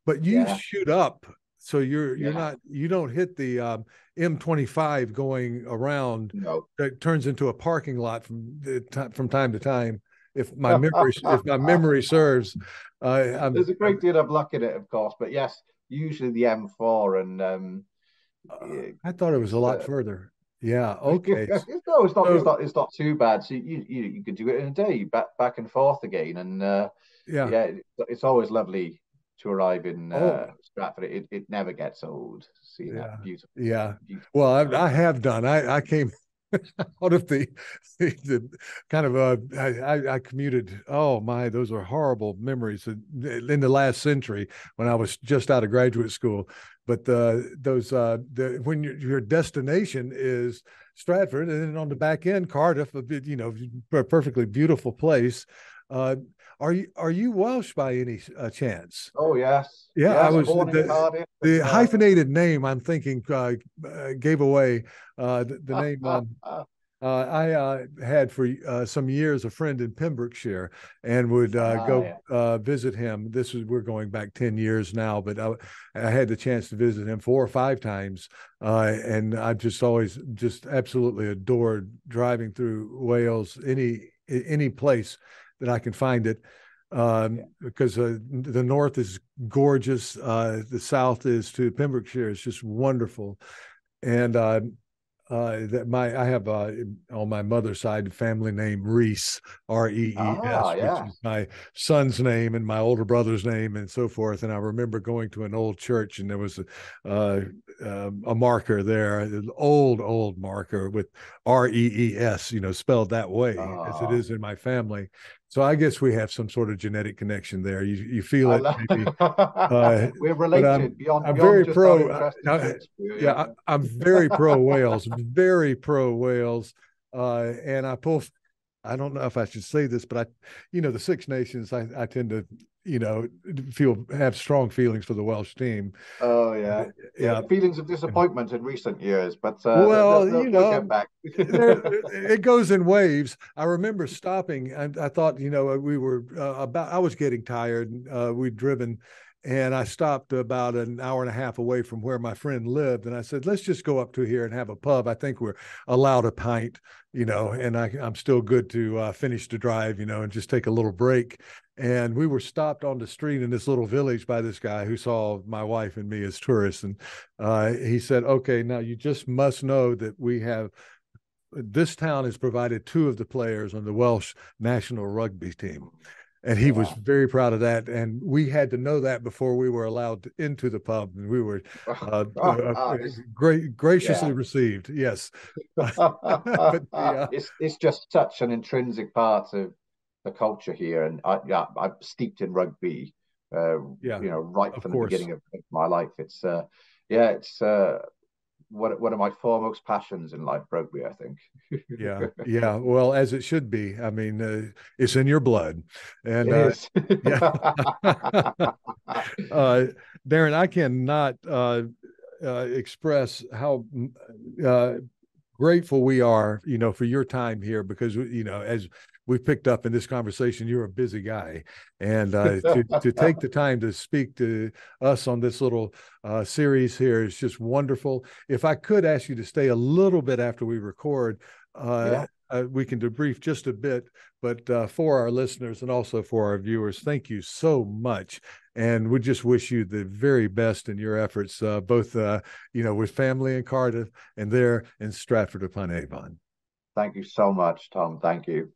But you yeah. shoot up, so you're you're yeah. not you don't hit the um, M25 going around. No, that turns into a parking lot from from time to time if my memory if my memory serves. Uh, There's a great deal of luck in it, of course, but yes, usually the M4 and. Um, uh, I thought it was a lot uh, further. Yeah. Okay. no, it's not. So, it's not. It's not too bad. So you, you you could do it in a day, back back and forth again, and uh, yeah, yeah, it's always lovely to arrive in uh, oh. Stratford. It, it never gets old. Seeing yeah. that beautiful. Yeah. Beautiful well, I, I, have done. I I came out of the, the, the kind of uh, I, I, commuted. Oh my, those are horrible memories in the last century when I was just out of graduate school. But uh, those uh, the, when your, your destination is Stratford, and then on the back end, Cardiff, a bit, you know, a perfectly beautiful place. Uh, are you are you Welsh by any uh, chance? Oh yes. Yeah, yes, I was the, the, hyphenated name. I'm thinking uh, uh, gave away uh, the, the name. Um, uh, I uh, had for some years a friend in Pembrokeshire and would ah, go yeah. visit him. This is we're going back ten years now, but I, I, had the chance to visit him four or five times, and I've just always just absolutely adored driving through Wales. Any any place that I can find it um, yeah. because uh, the north is gorgeous. Uh, the south is to Pembrokeshire. It's just wonderful. And uh, uh, that my I have uh, on my mother's side family name Rees R E E S, ah, yeah. which is my son's name and my older brother's name and so forth. And I remember going to an old church and there was a, uh, um, a marker there, an old old marker with R E E S, you know, spelled that way as it ah. in my family. So I guess we have some sort of genetic connection there. You you feel it? Maybe. Uh, We're related I'm, beyond. I'm beyond very pro. Uh, uh, yeah, I, am very pro Wales. Very pro Wales. Uh, and I pull I don't know if I should say this, but I, you know, the Six Nations, I, I tend to, you know, feel have strong feelings for the Welsh team. Oh yeah, yeah. Feelings of disappointment in recent years, but uh, well, they'll, they'll, you know, back. it goes in waves. I remember stopping, and I thought, you know, we were uh, about. I was getting tired. Uh, we'd driven and I stopped about an hour and a half away from where my friend lived. And I said, let's just go up to here and have a pub. I think we're allowed a pint, you know, and I, am still good to uh, finish the drive, you know, and just take a little break. And we were stopped on the street in this little village by this guy who saw my wife and me as tourists. And uh, he said, okay, now you just must know that we have this town has provided two of the players on the Welsh national rugby team and he wow. was very proud of that and we had to know that before we were allowed into the pub and we were uh, uh, great graciously yeah. received yes but, yeah. it's, it's just such an intrinsic part of the culture here and I, yeah, i'm steeped in rugby uh, yeah you know right from the beginning of my life it's uh yeah it's uh one, one of my foremost passions in life, rugby, I think. yeah. Yeah. Well, as it should be. I mean, uh, it's in your blood. And uh, yeah. uh, Darren, I cannot uh, uh, express how uh, grateful we are, you know, for your time here because, you know, as we picked up in this conversation, you're a busy guy, and uh, to to take the time to speak to us on this little uh, series here is just wonderful. If I could ask you to stay a little bit after we record, uh, yeah. Uh, we can debrief just a bit. But uh, for our listeners and also for our viewers, thank you so much, and we just wish you the very best in your efforts, uh, both you know with family in Cardiff and there in Stratford upon Avon. Thank you so much, Tom. Thank you.